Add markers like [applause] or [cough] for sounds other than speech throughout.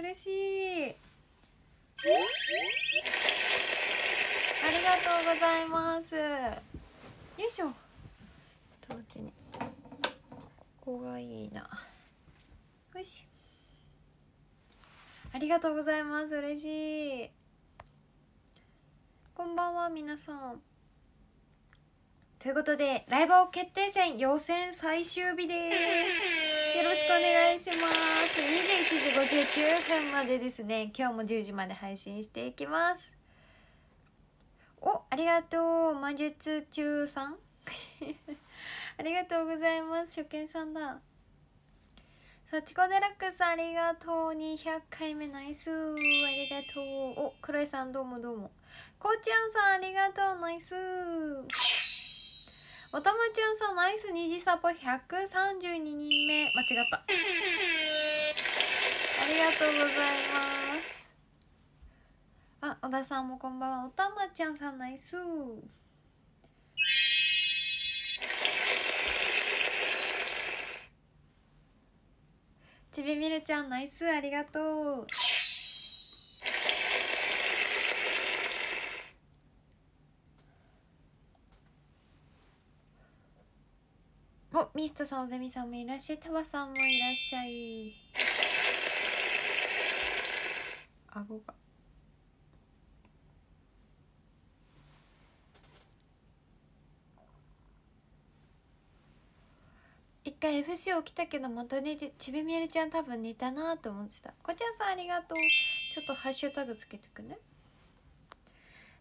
嬉しい。ありがとうございます。よいしょ。ちょっと待ってね。ここがいいな。よしありがとうございます。嬉しい。こんばんは皆さんということでライブを決定戦予選最終日です。よろしくお願いします。21時59分までですね。今日も10時まで配信していきます。おありがとう魔術中さん。[laughs] ありがとうございます。初見さんだ。さちこデラックスありがとう。200回目ナイス。ありがとう。お黒井さんどうもどうも。こうちゃんさんありがとう。ナイス。おたまちゃんさんナイス虹サポ132人目。間違った。ありがとうございます。あ小田さんもこんばんは。おたまちゃんさんナイス。ちびみるちゃんナイス。ありがとう。おミストさんおぜみさんもいらっしゃいタバさんもいらっしゃい。顎が。一回 FC 起きたけどまた寝てちびみえりちゃん多分寝たなと思ってた。こちらさんありがとう。ちょっとハッシュタグつけてくね。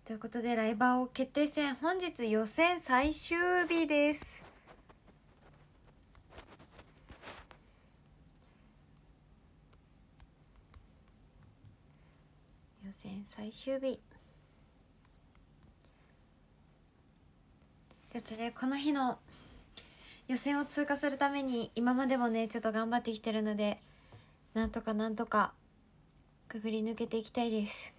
ということでライバー王決定戦本日予選最終日です。予選最終日。ちょっとねこの日の予選を通過するために今までもねちょっと頑張ってきてるのでなんとかなんとかくぐり抜けていきたいです。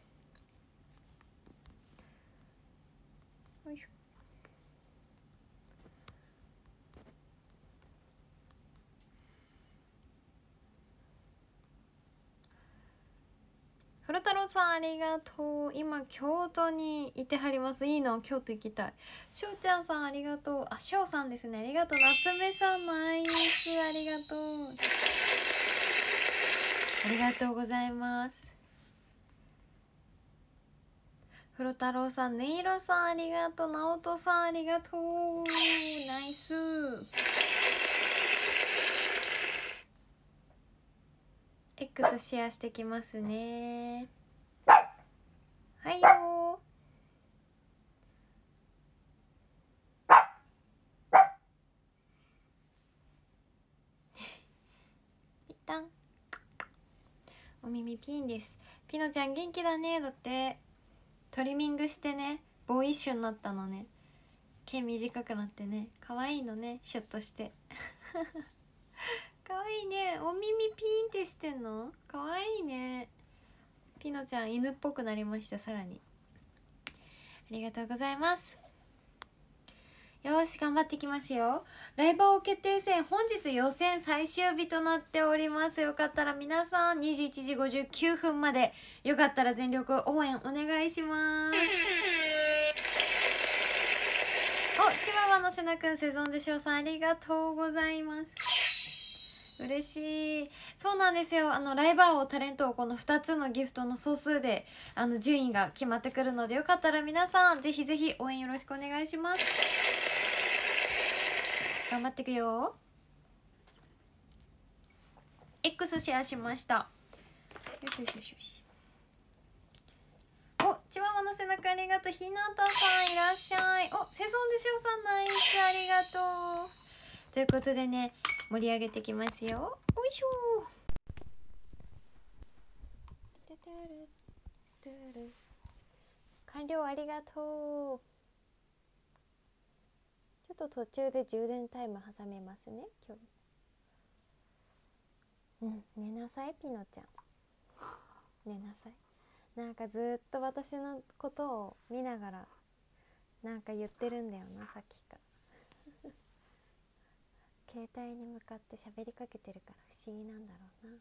古太郎さんありがとう。今京都にいてはります。いいの？京都行きたい。しょうちゃんさんありがとう。あしょうさんですね。ありがとう。夏目さんナイスありがとう。ありがとうございます。古太郎さんねいろさんありがとう。直人さんありがとう。ナイス。X シェアしてきますね。はいよぴったんお耳ピンです。ピノちゃん元気だね。だって。トリミングしてね。ボーイッシュになったのね。毛短くなってね。可愛いのね。シュッとして。[laughs] かわいいね。お耳ピーンってしてんの？かわいいね。ピノちゃん犬っぽくなりました。さらに。ありがとうございます。よし頑張ってきますよ。ライバー決定戦本日予選最終日となっております。よかったら皆さん21時59分までよかったら全力応援お願いします。おチワワのせなくんセゾンでしょうさんありがとうございます。嬉しい。そうなんですよ。あのライバーをタレントをこの2つのギフトの総数であの順位が決まってくるのでよかったら皆さんぜひぜひ応援よろしくお願いします。頑張っていくよ。X シェアしました。よしよしよしよし。おチワワの背中ありがとう。ひなたさんいらっしゃい。おセゾンでしょうさんナイス。ありがとう。ということでね盛り上げてきますよ。おいしょ。完了ありがとう。ちょっと途中で充電タイム挟めますね今日。うん寝なさいピノちゃん。寝なさい。なんかずっと私のことを見ながらなんか言ってるんだよなさっきから。携帯に向かって喋りかけてるから不思議なんだろうな。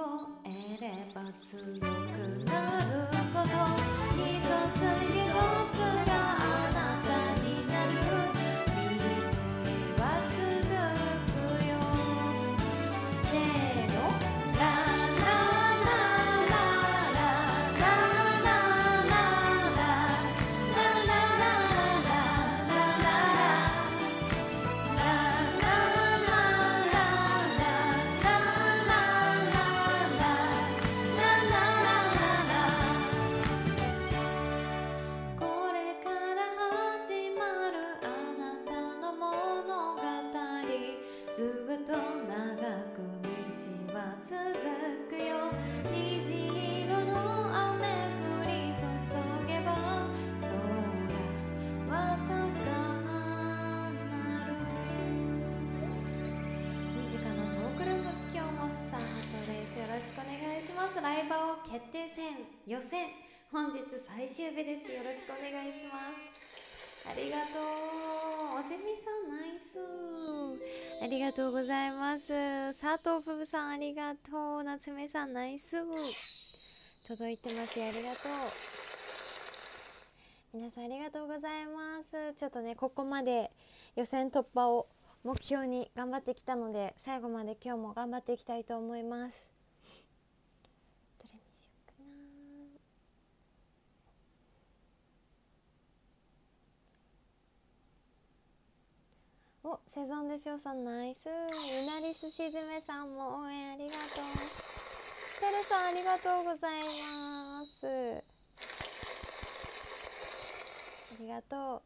そ。予選本日最終日です。よろしくお願いします。ありがとう。おせみさんナイス。ありがとうございます。佐藤ふぶさんありがとう。夏目さんナイス。届いてますありがとう。皆さんありがとうございます。ちょっとねここまで予選突破を目標に頑張ってきたので最後まで今日も頑張っていきたいと思いますどれにしようかなおセゾンでしょうさんナイス。みなりすしずめさんも応援ありがとう。てるさんありがとうございます。ありがとう。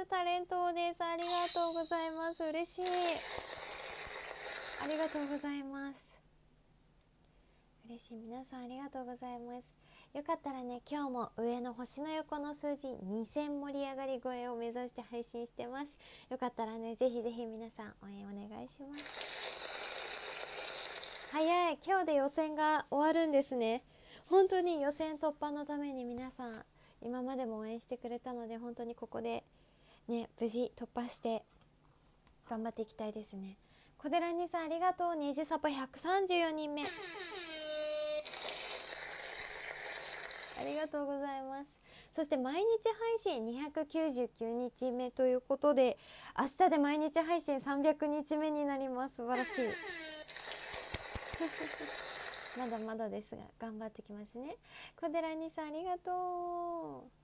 スタレントです。ありがとうございます。嬉しい。ありがとうございます。嬉しい。皆さんありがとうございます。よかったらね今日も上の星の横の数字2000盛り上がり超えを目指して配信してます。よかったらねぜひぜひ皆さん応援お願いします。早い。今日で予選が終わるんですね。本当に予選突破のために皆さん今までも応援してくれたので本当にここでね無事突破して頑張っていきたいですね。小寺にさんありがとう。虹サポ134人目。ありがとうございます。そして毎日配信299日目ということで明日で毎日配信300日目になります。素晴らしい。[laughs] まだまだですが頑張ってきますね。小寺にさんありがとう。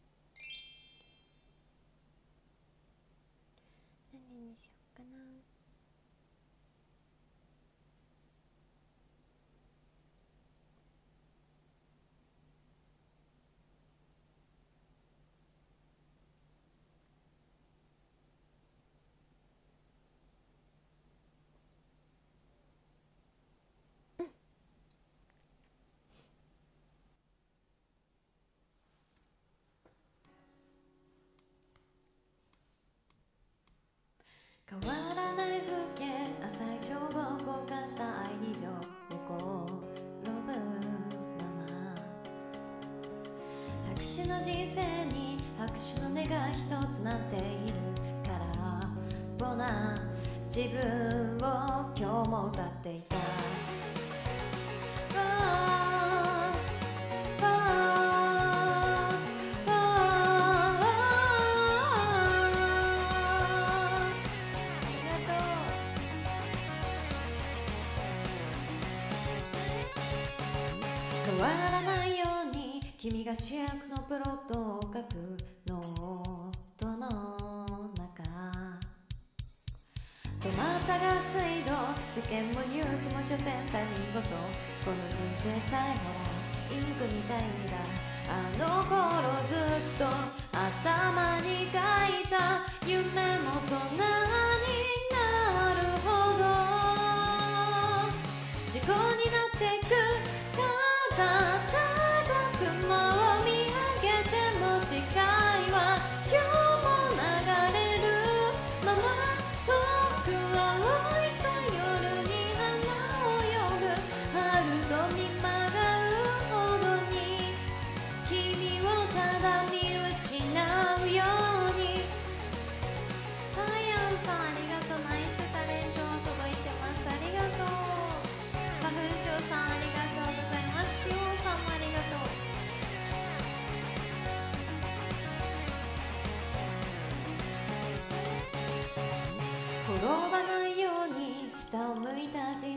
変わらない風景浅い小を交換した愛に情寝転ぶまま拍手の人生に拍手の音が一つなっているからボナ自分を今日も歌っていた役のプロットを書くノートの中。止まったガス水道世間もニュースも所詮他人事この人生さえほらインクみたいだあの頃ずっと頭に書いた。夢も大人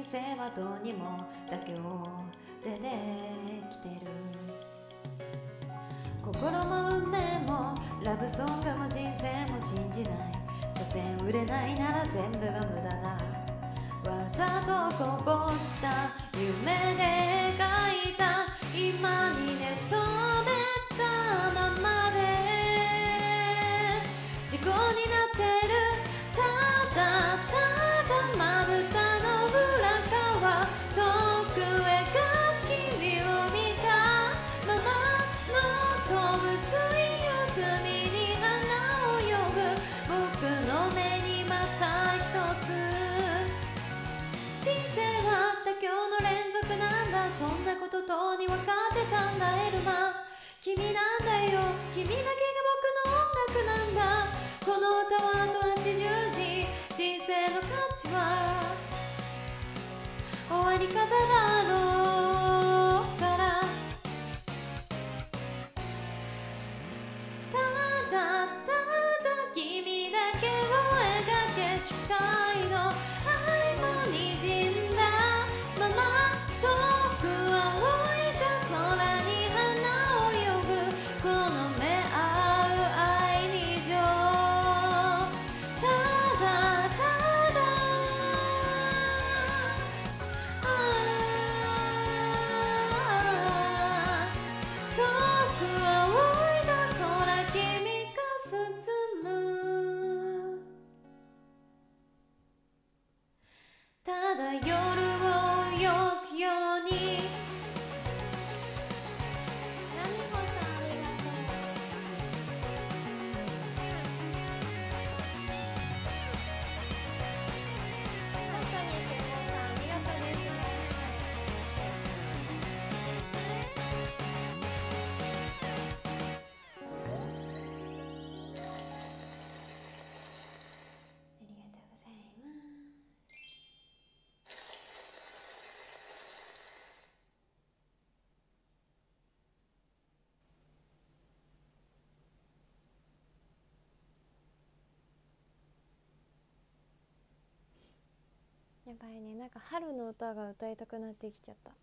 生はどう？は終わり方がやばいね。なんか春の歌が歌いたくなってきちゃった。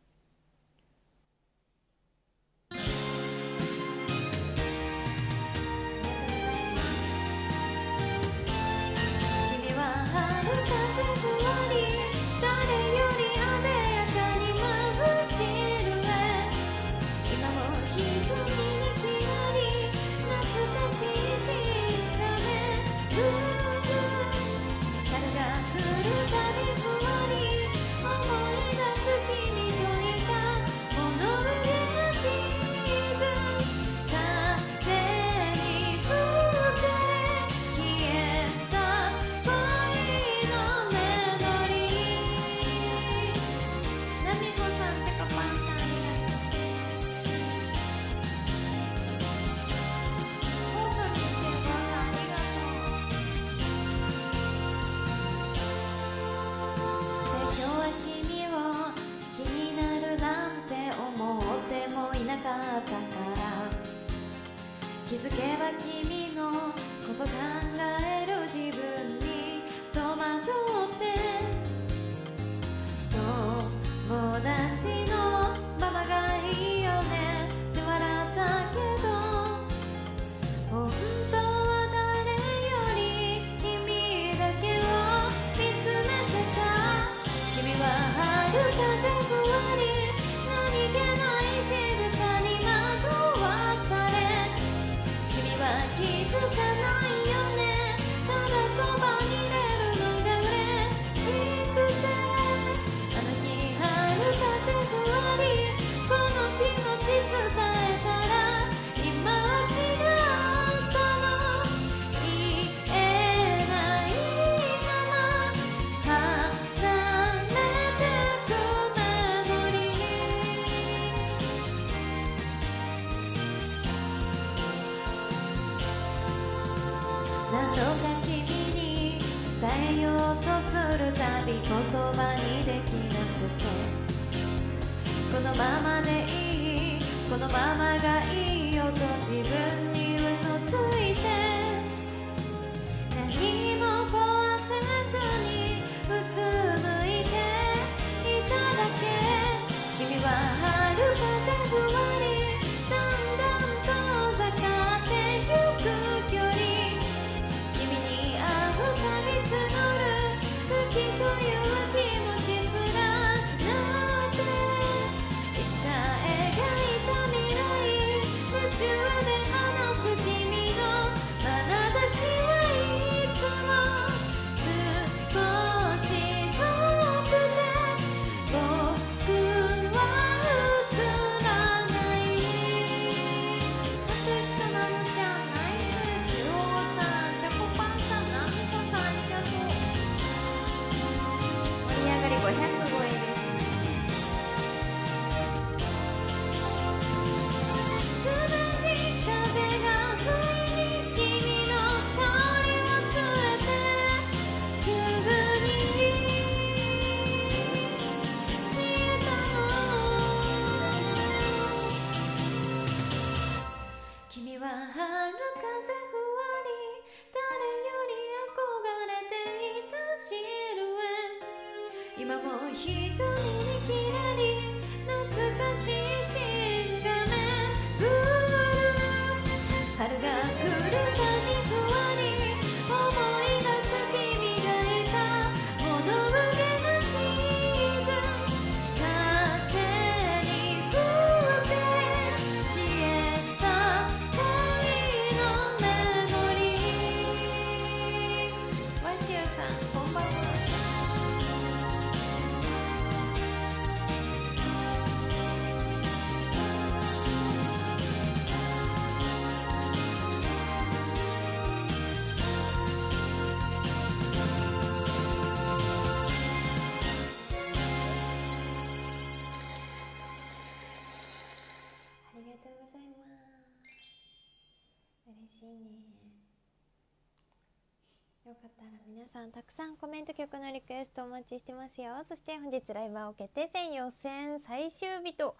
さんたくさんコメント曲のリクエストお待ちしてますよ。そして本日ライブー決定戦予選最終日と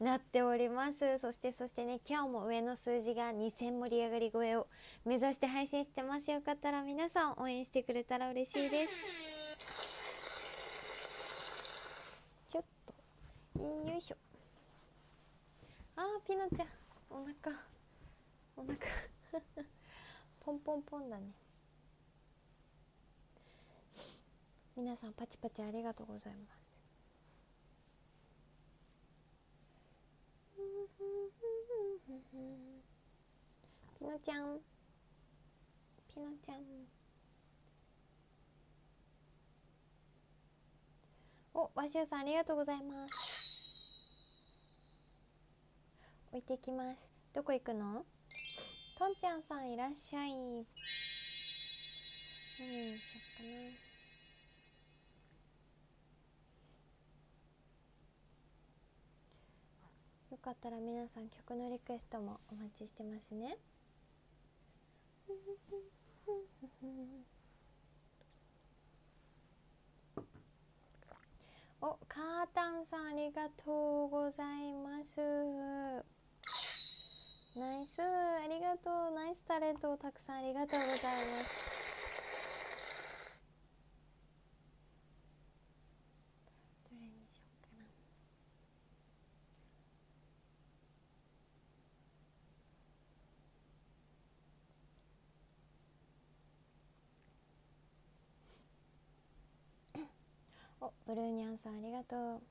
なっております。そしてそしてね今日も上の数字が2000盛り上がり超えを目指して配信してますよかったら皆さん応援してくれたら嬉しいです。ちょっとよいしょ。あーピノちゃん。お腹。お腹。[laughs] ポンポンポンだね。皆さんパチパチありがとうございます。ピノちゃん。ピノちゃん。おわしゅうさんありがとうございます。置いていきます。どこ行くの？とんちゃんさんいらっしゃい。何にしよっかな。かったら皆さん曲のリクエストもお待ちしてますね。[laughs] おカータンさんありがとうございます。ナイス。ありがとう。ナイスタレントをたくさんありがとうございますどれにしようかなおブルーニャンさんありがとう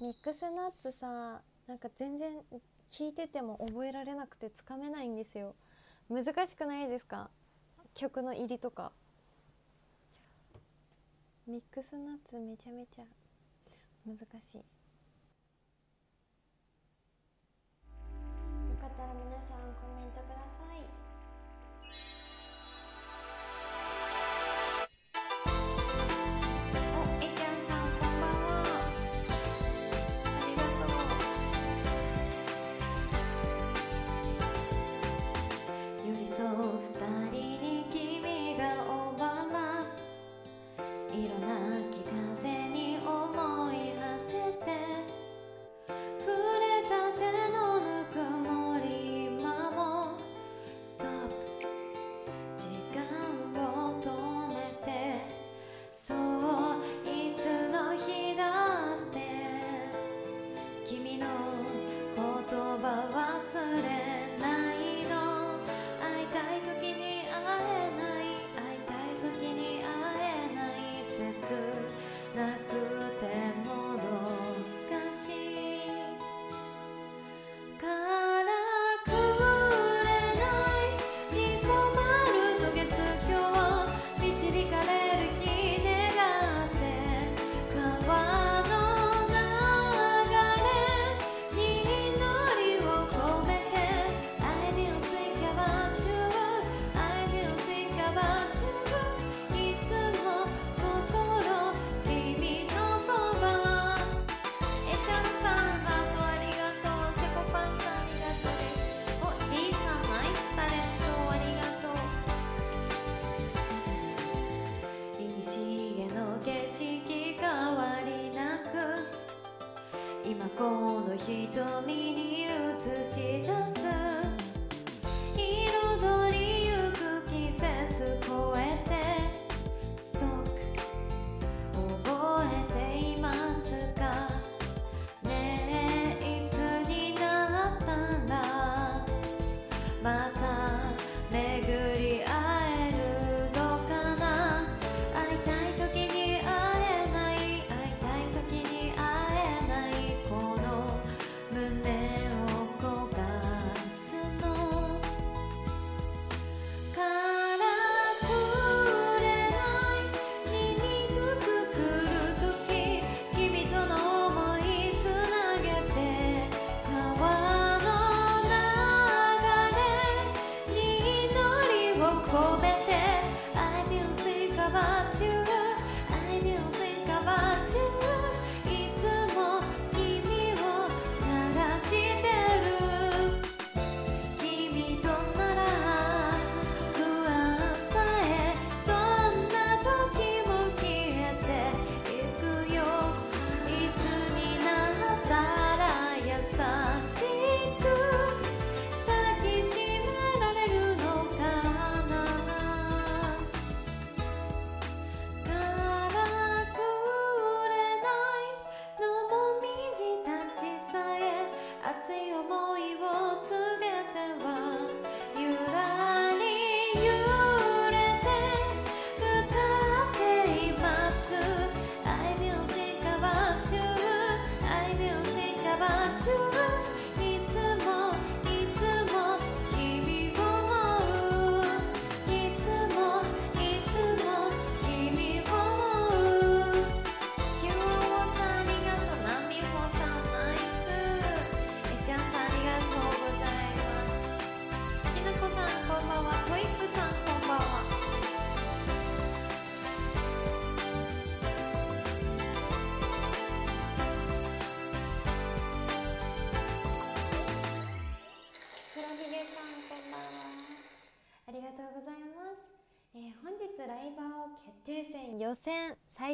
ミックスナッツさなんか全然聞いてても覚えられなくてつかめないんですよ。難しくないですか？曲の入りとか。ミックスナッツめちゃめちゃ。難しい。よかったら皆さんコメントください。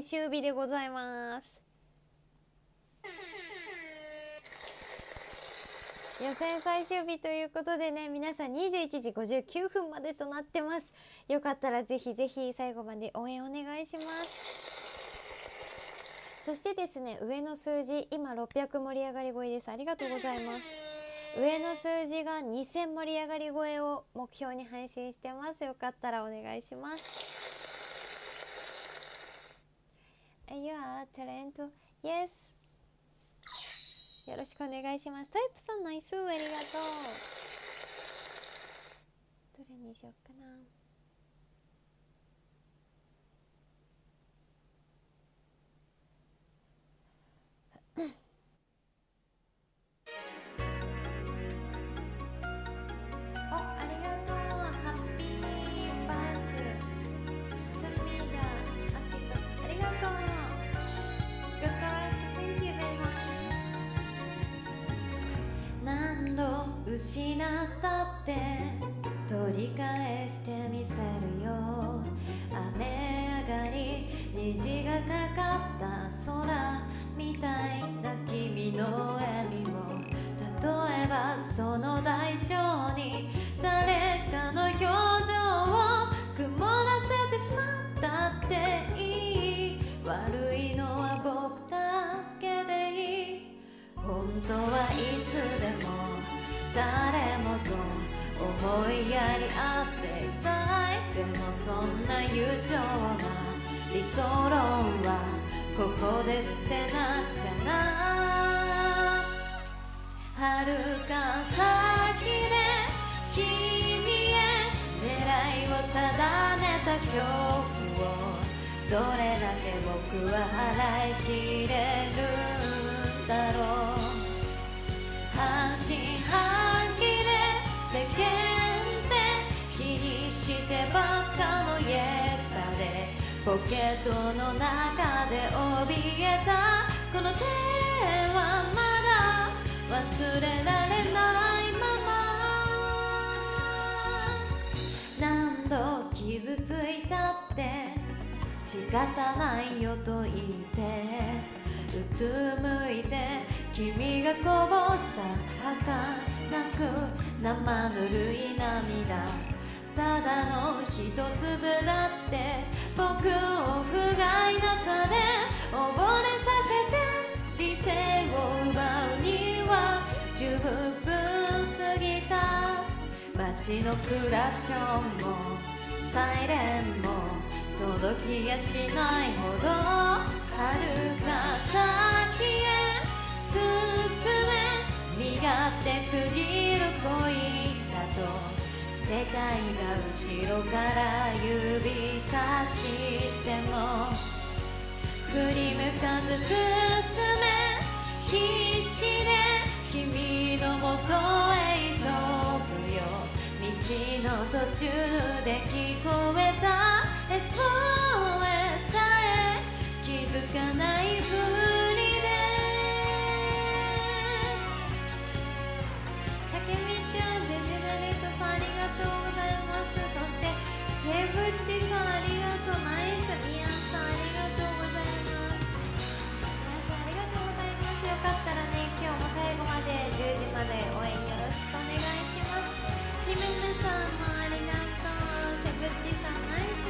最終日でございます。予選最終日ということでね皆さん21時59分までとなってます。よかったらぜひぜひ最後まで応援お願いします。そしてですね上の数字今600盛り上がり超えです。ありがとうございます。上の数字が2000盛り上がり超えを目標に配信してます。よかったらお願いします。いやタレント Yes. よろしくお願いしますタイプさんナイスありがとうどれにしようかな失ったって取り返してみせるよ。雨上がり虹がかかった空みたいな君の笑みを。例えばその代償に誰かの表情を曇らせてしまったっていい。悪いの本当はいつでも誰もと思いやり合っていたいでもそんな悠長な理想論はここで捨てなくちゃな遥か先で君へ狙いを定めた恐怖をどれだけ僕は払いきれるんだろう半信半疑で世間で気にしてばっかのイエスタでポケットの中で怯えた。この手はまだ忘れられないまま。何度傷ついたって仕方ないよと言ってうつむいて君がこぼした儚く生ぬるい涙ただの一粒だ。って僕を不甲斐なさで溺れさせて理性を奪うには十分すぎた街のクラクションもサイレンも届きやしないほど遥か先手すぎる恋だと世界が後ろから指さしても。振り向かず進め必死で君のもとへ急ぐよ。道の途中で聞こえた SOS さえ気づかないふりったらね今日も最後まで10時まで応援よろしくお願いします。キムさんもありがとう。セブッチさんナイス。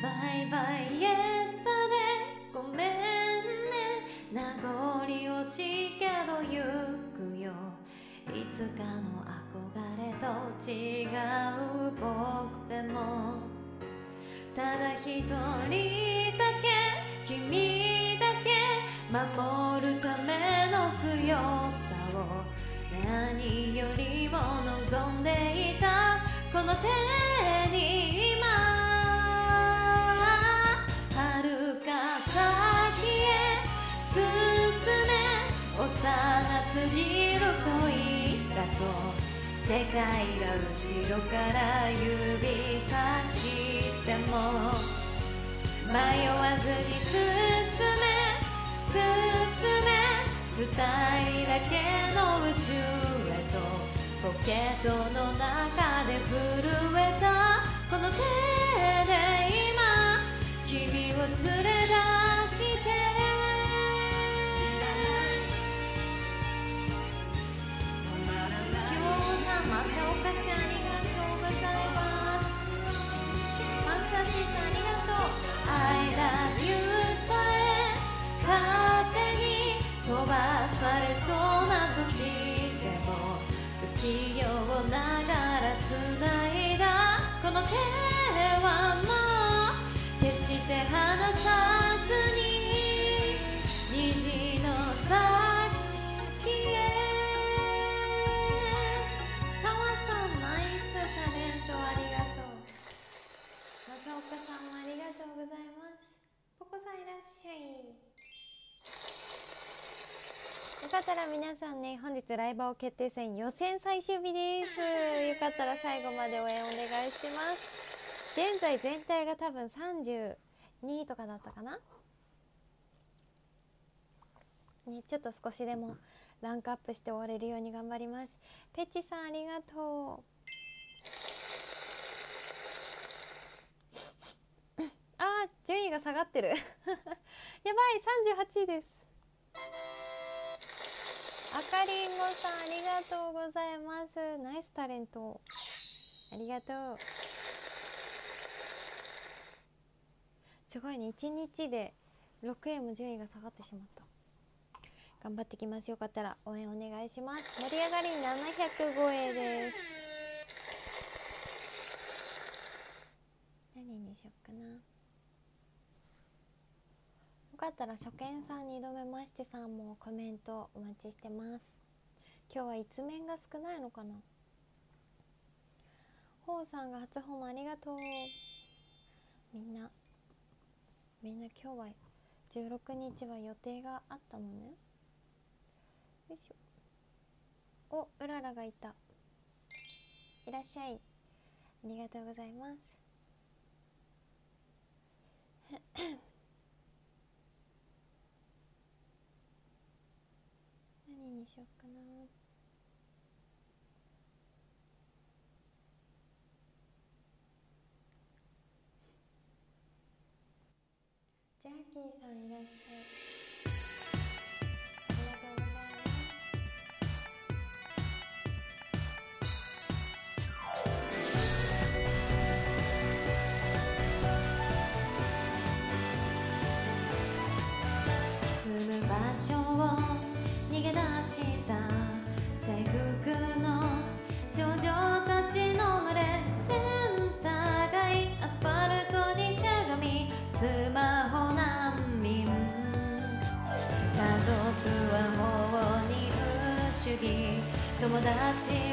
バイバイイエスタでごめんね。名残惜しいけど行くよ。いつかの憧れと違う僕でも。ただ一人だけ君だけ守るための強さを何よりも望んでいたこの手に今遥か先へ進め幼すぎる恋だと世界が後ろから指さしても迷わずに進め進め。二人だけの宇宙へとポケットの中で震えた。この手で今君を連れ出さん正岡さんありがとうございますマサシさんありがとう。I love you さえ風に飛ばされそうな時でも不器用ながら繋いだこの手はもう決して離さずさんいらっしゃいよかったら皆さんね本日ライブを決定戦予選最終日です。[laughs] よかったら最後まで応援お願いします。現在全体が多分32とかだったかな？ねちょっと少しでもランクアップして終われるように頑張ります。ペチさんありがとうあー順位が下がってる。[laughs] やばい38位です。あかりんごさんありがとうございます。ナイスタレント。ありがとう。すごいね1日で6位も順位が下がってしまった。頑張ってきます。よかったら応援お願いします。盛り上がり700超えです。何にしよっかな。かったら初見さん2度目ましてさんもコメントお待ちしてます。今日は一面が少ないのかな？ほうさんが初訪問ありがとう。みんなみんな今日は16日は予定があったのね？よいしょ。おうららがいた。いらっしゃい。ありがとうございます。何にしようかな。ジャーキーさんいらっしゃい。達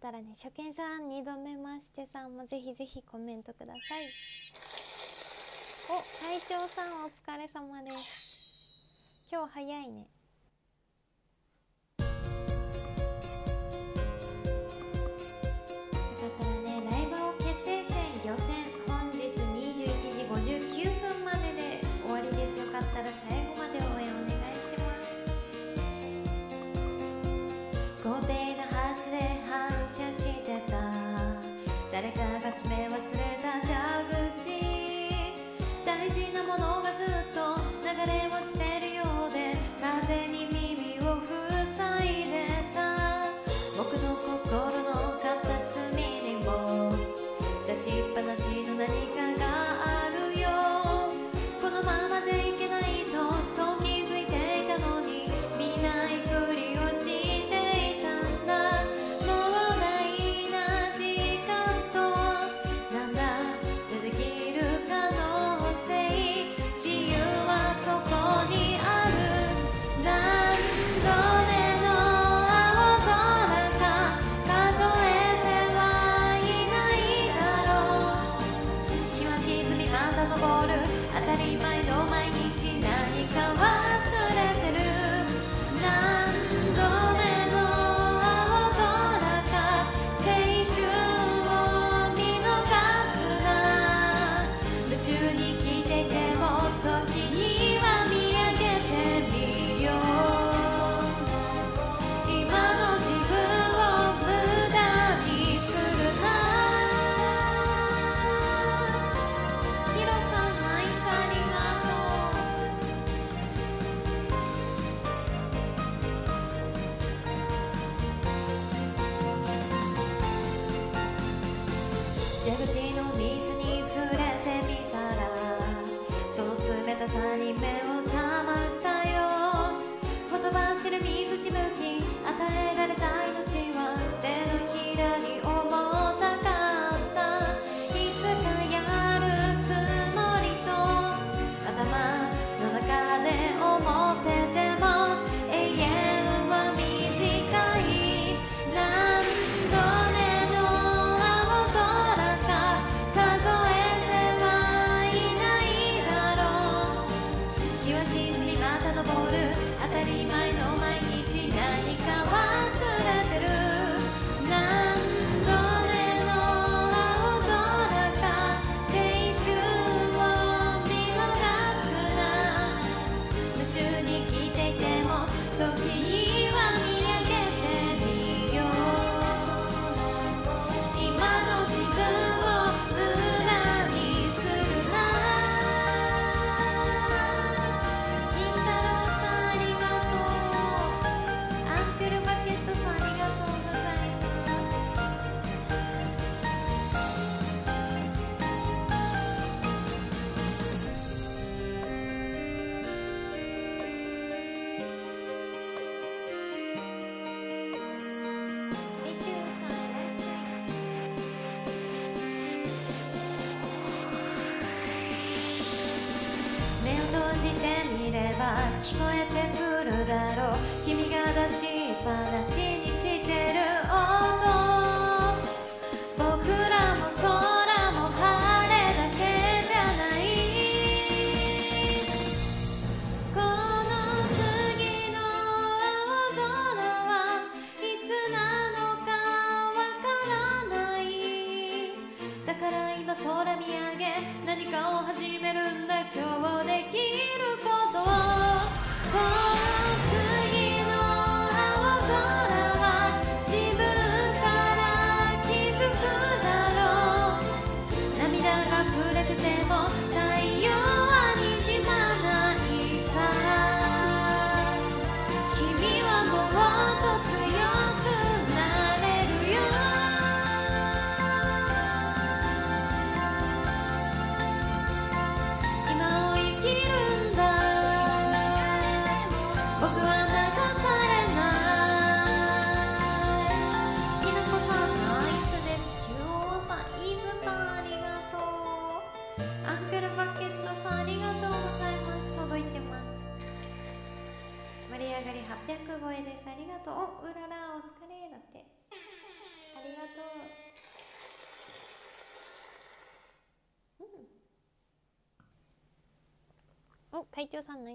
ったらね初見さん2度目ましてさんもぜひぜひコメントください。お隊長さんお疲れ様です。今日早いね。聞こえて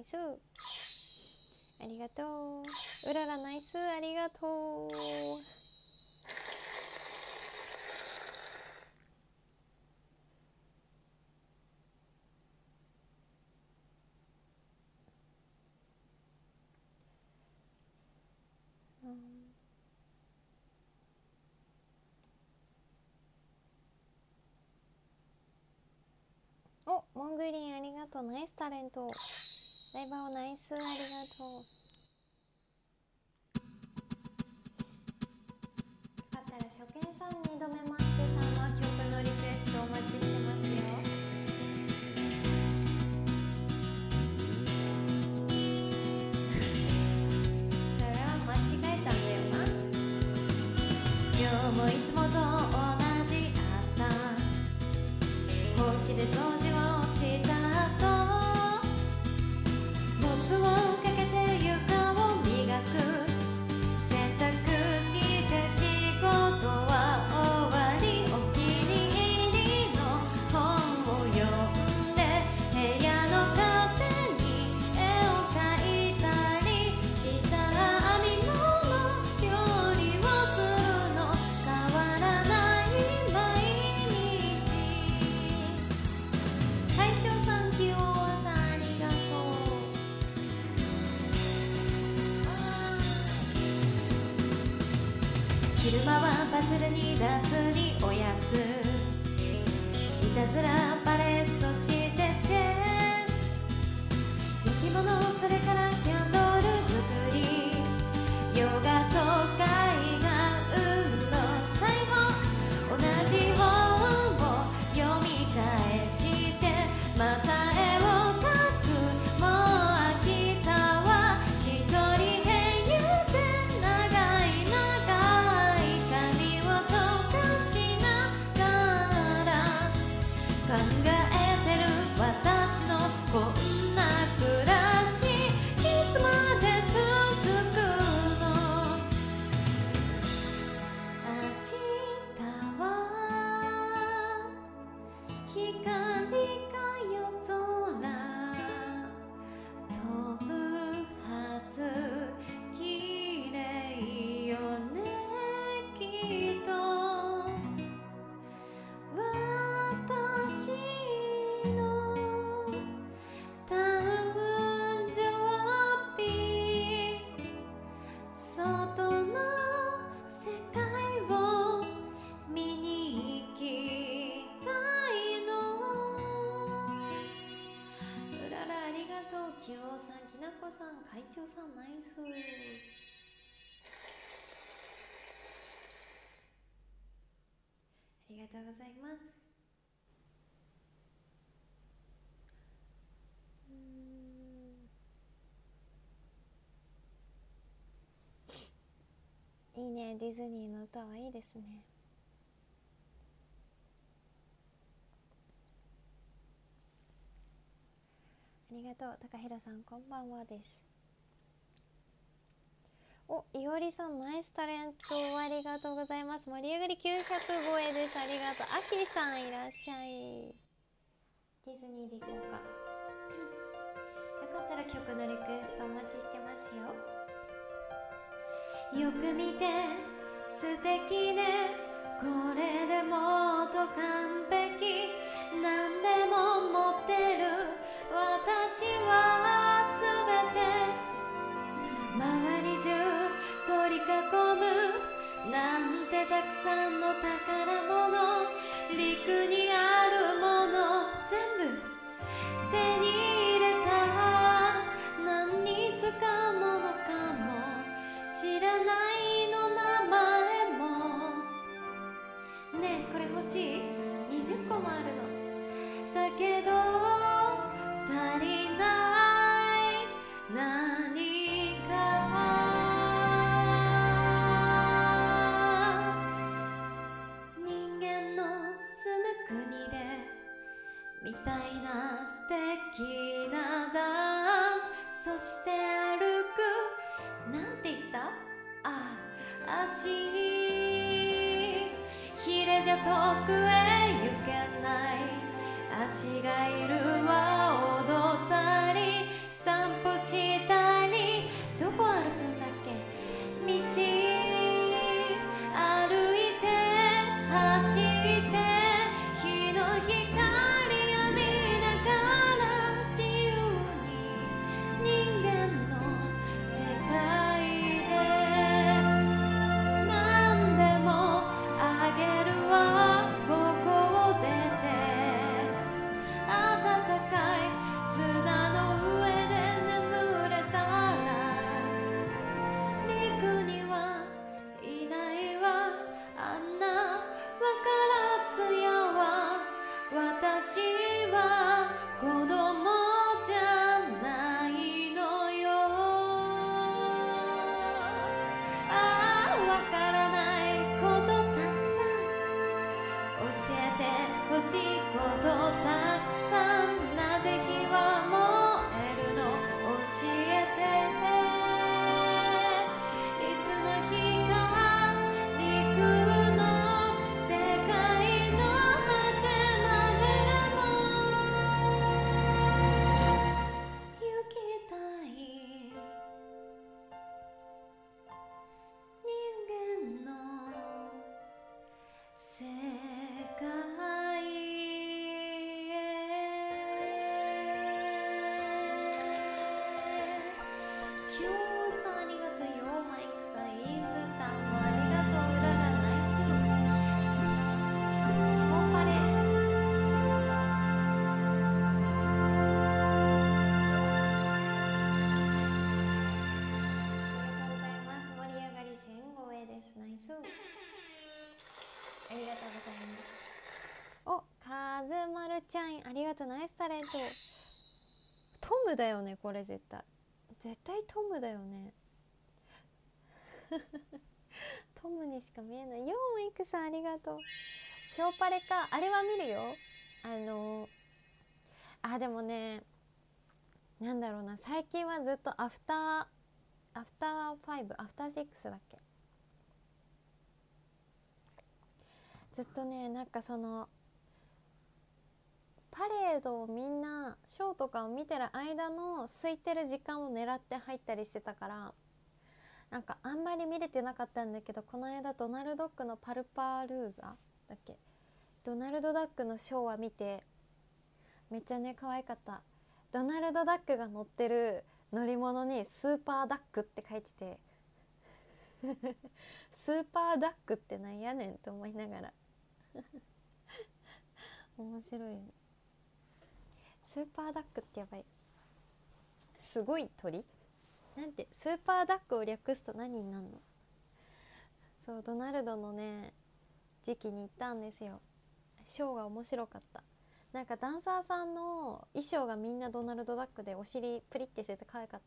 ス。ありがとう。うららナイス。ありがとう。おモングリンありがとう。ナイスタレント。ライバーをナイスありがとう。よかったら初見さん2度目マッシュさんの曲のリクエストお待ちしてらバレそしてありがとうございます。うん。いいねディズニーの歌はいいですね。ありがとう高弘さんこんばんはです。おいおりさんナイスタレントありがとうございます。盛り上がり900超えです。ありがとう。あきさんいらっしゃい。ディズニーで行こうか。よかったら曲のリクエストお待ちしてますよ。よく見て素敵ね。これでもっと完璧。何でも持ってる。私は全て。周り中取り囲むなんてたくさんの宝物陸にあるもの全部手に入れた何に使うものかも知らないの名前も。ねえこれ欲しい？20個もあるの。だけど足りない。きなダンスそして歩く。なんて言った？ああ足ひれじゃ遠くへ行けない。足がいるは踊ったり散歩したありがとうナイスタレント。トムだよねこれ絶対。絶対トムだよね。[laughs] トムにしか見えない。よーイクさんありがとう。ショーパレか。あれは見るよ。あのあでもねなんだろうな。最近はずっとアフターアフターファイブアフターシックスだっけ。ずっとねなんかそのパレードをみんなショーとかを見てる間の空いてる時間を狙って入ったりしてたからなんかあんまり見れてなかったんだけどこの間ドナルドックのパルパールーザーだっけ？ドナルドダックのショーは見てめっちゃね可愛かった。ドナルドダックが乗ってる乗り物にスーパーダックって書いてて [laughs] スーパーダックってなんやねんって思いながら。[laughs] 面白いよね。スーパーダックってやばい。すごい鳥？なんてスーパーダックを略すと何になるの？そうドナルドのね時期に行ったんですよ。ショーが面白かった。なんかダンサーさんの衣装がみんなドナルドダックでお尻プリってしてて可愛かっ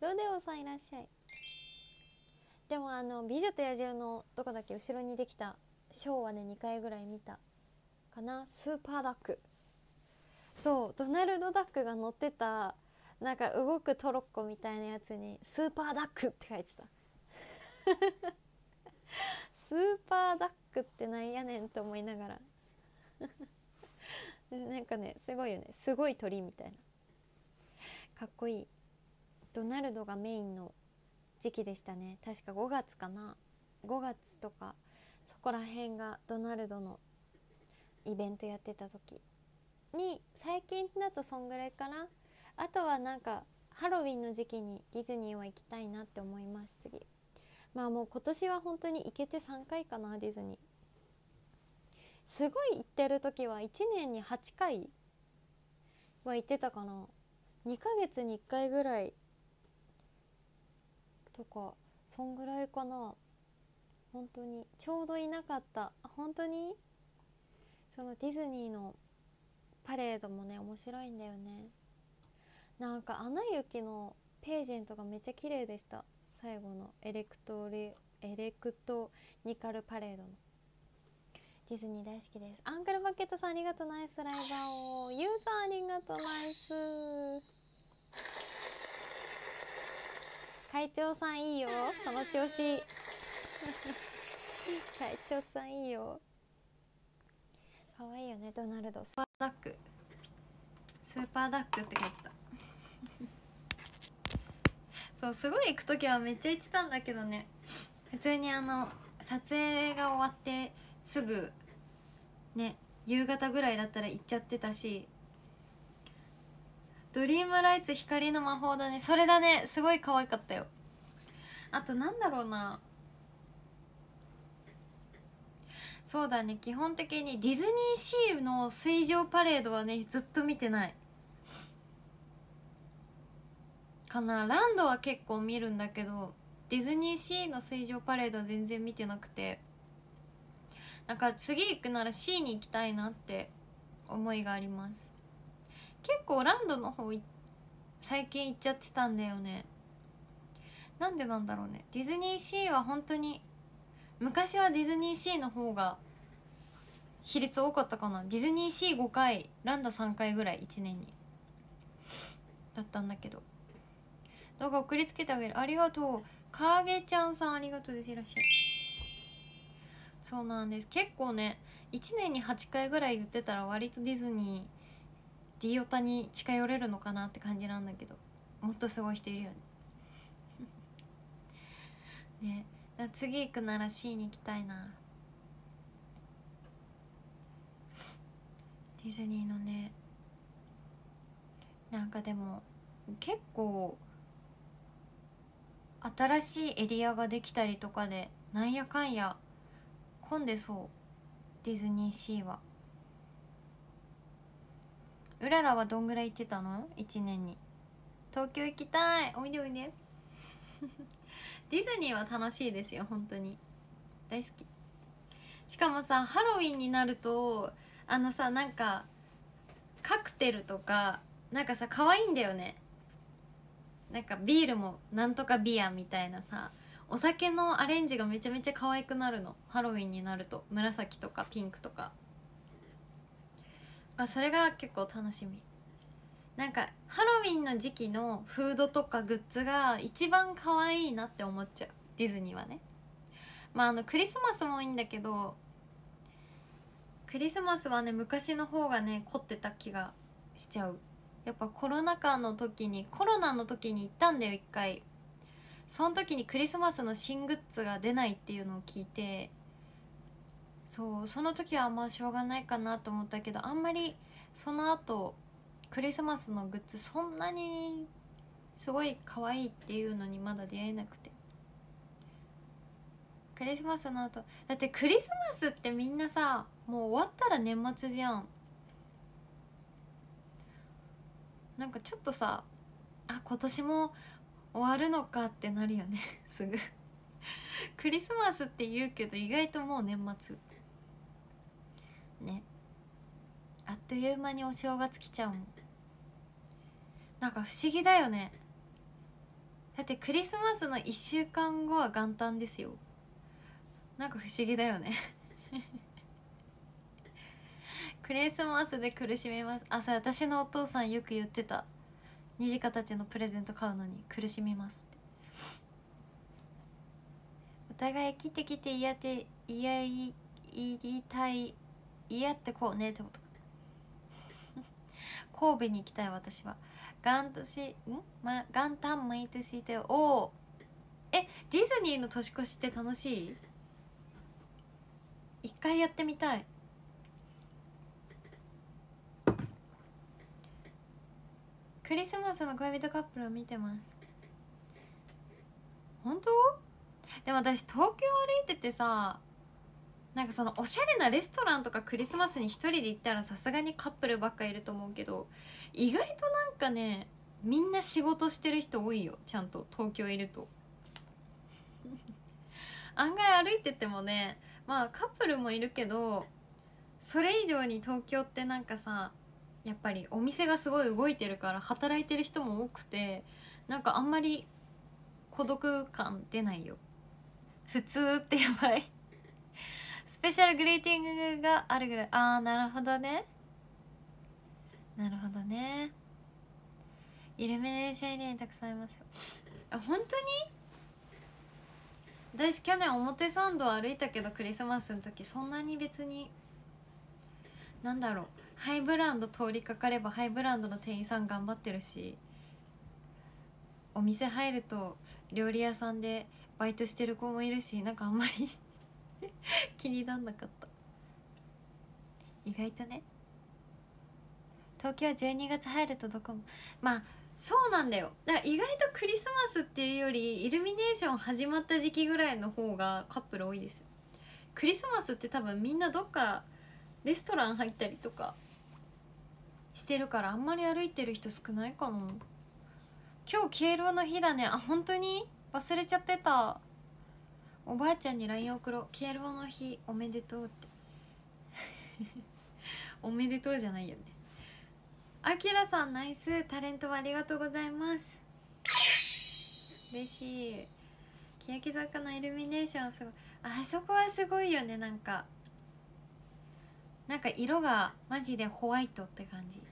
た。ロデオさんいらっしゃい。でもあの「美女と野獣」のどこだっけ後ろにできたショーはね2回ぐらい見たかな。スーパーダック。そうドナルドダックが乗ってたなんか動くトロッコみたいなやつに「スーパーダック」って書いてた。[laughs] スーパーダックってなんやねんって思いながら。[laughs] なんかねすごいよね。すごい鳥みたいな。かっこいい。ドナルドがメインの時期でしたね。確か5月かな。5月とかそこら辺がドナルドのイベントやってた時。に最近だとそんぐらいかな。あとはなんかハロウィンの時期にディズニーは行きたいなって思います次。まあもう今年は本当に行けて3回かなディズニー。すごい行ってる時は1年に8回は行ってたかな。2ヶ月に1回ぐらいとかそんぐらいかな。本当に。ちょうどいなかった。あ本当に？そのディズニーのパレードもね面白いんだよね。なんか「アナ雪」のページェントがめっちゃ綺麗でした。最後のエレクトリエレクトニカルパレードの。ディズニー大好きです。アンクルバケットさんありがとうナイスライバーを。ユーザーありがとうナイス。会長さんいいよ。その調子。[laughs] 隊長さんいいよ。可愛いよねドナルド。ダック。スーパーダックって書いてた。[laughs] そうすごい行く時はめっちゃ行ってたんだけどね。普通にあの撮影が終わってすぐね夕方ぐらいだったら行っちゃってたし。ドリームライツ光の魔法だね。それだね。すごい可愛かったよ。あとなんだろうな。そうだね。基本的にディズニーシーの水上パレードはねずっと見てない。かな。ランドは結構見るんだけどディズニーシーの水上パレードは全然見てなくて。なんか次行くならシーに行きたいなって思いがあります。結構ランドの方最近行っちゃってたんだよね。なんでなんだろうね。ディズニーシーは本当に昔はディズニーシーの方が比率多かったかな。ディズニーシー5回ランド3回ぐらい1年にだったんだけど。動画送りつけてあげる。ありがとう。かーげちゃんさんありがとうです。いらっしゃい。そうなんです。結構ね1年に8回ぐらい言ってたら割とディズニーディオタに近寄れるのかなって感じなんだけど。もっとすごい人いるよね。[laughs] ね。次行くなら C に行きたいな。ディズニーのねなんかでも結構新しいエリアができたりとかでなんやかんや混んでそう。ディズニーシーは。うららはどんぐらい行ってたの ?1 年に。東京行きたい。おいでおいで。ディズニーは楽しいですよ本当に。大好き。しかもさハロウィンになるとあのさなんかカクテルとかなんかさ可愛いんだよね。なんかビールもなんとかビアみたいなさお酒のアレンジがめちゃめちゃ可愛くなるの。ハロウィンになると。紫とかピンクとか。あそれが結構楽しみ。なんかハロウィンの時期のフードとかグッズが一番可愛いなって思っちゃう。ディズニーはね。まああのクリスマスもいいんだけどクリスマスはね昔の方がね凝ってた気がしちゃう。やっぱコロナ禍の時にコロナの時に行ったんだよ一回。その時にクリスマスの新グッズが出ないっていうのを聞いてそうその時はまあしょうがないかなと思ったけどあんまりその後クリスマスのグッズそんなにすごい可愛いっていうのにまだ出会えなくて。クリスマスの後。だってクリスマスってみんなさもう終わったら年末じゃん。なんかちょっとさあ今年も終わるのかってなるよね。[laughs] すぐ。クリスマスって言うけど意外ともう年末。ね。あっという間にお正月来ちゃうもん。なんか不思議だよね。だってクリスマスの1週間後は元旦ですよ。なんか不思議だよね。[laughs] クリスマスで苦しみます。あそれ私のお父さんよく言ってた。虹かたちのプレゼント買うのに苦しみますお互い来て来て嫌って嫌い言いたい嫌ってこうねってこと。[laughs] 神戸に行きたい私は。元年ん、ま、元旦毎年いておお。えディズニーの年越しって楽しい？一回やってみたい。クリスマスの恋人カップルを見てます。本当？でも私東京歩いててさなんかそのおしゃれなレストランとかクリスマスに一人で行ったらさすがにカップルばっかいると思うけど意外となんかねみんな仕事してる人多いよちゃんと東京いると。[laughs] 案外歩いててもねまあカップルもいるけどそれ以上に東京ってなんかさやっぱりお店がすごい動いてるから働いてる人も多くてなんかあんまり孤独感出ないよ。普通ってやばい。スペシャルグレーティングがあるぐらい。ああなるほどね。なるほどね。イルミネーションエリアにたくさんありますよ。あ本当に？私去年表参道歩いたけどクリスマスの時そんなに別に。なんだろう。ハイブランド通りかかればハイブランドの店員さん頑張ってるしお店入ると料理屋さんでバイトしてる子もいるしなんかあんまり [laughs] 気になんなかった。意外とね。東京は12月入るとどこも。まあそうなんだよ。だから意外とクリスマスっていうよりイルミネーション始まった時期ぐらいの方がカップル多いですよ。クリスマスって多分みんなどっかレストラン入ったりとかしてるからあんまり歩いてる人少ないかな。今日敬老の日だね。あ本当に？忘れちゃってた。おばあちゃんに LINE 送ろう。敬老の日おめでとうって。[laughs] おめでとうじゃないよね。あきらさんナイス。タレントありがとうございます。嬉しい。欅坂のイルミネーションすごい。あそこはすごいよねなんか。なんか色がマジでホワイトって感じ。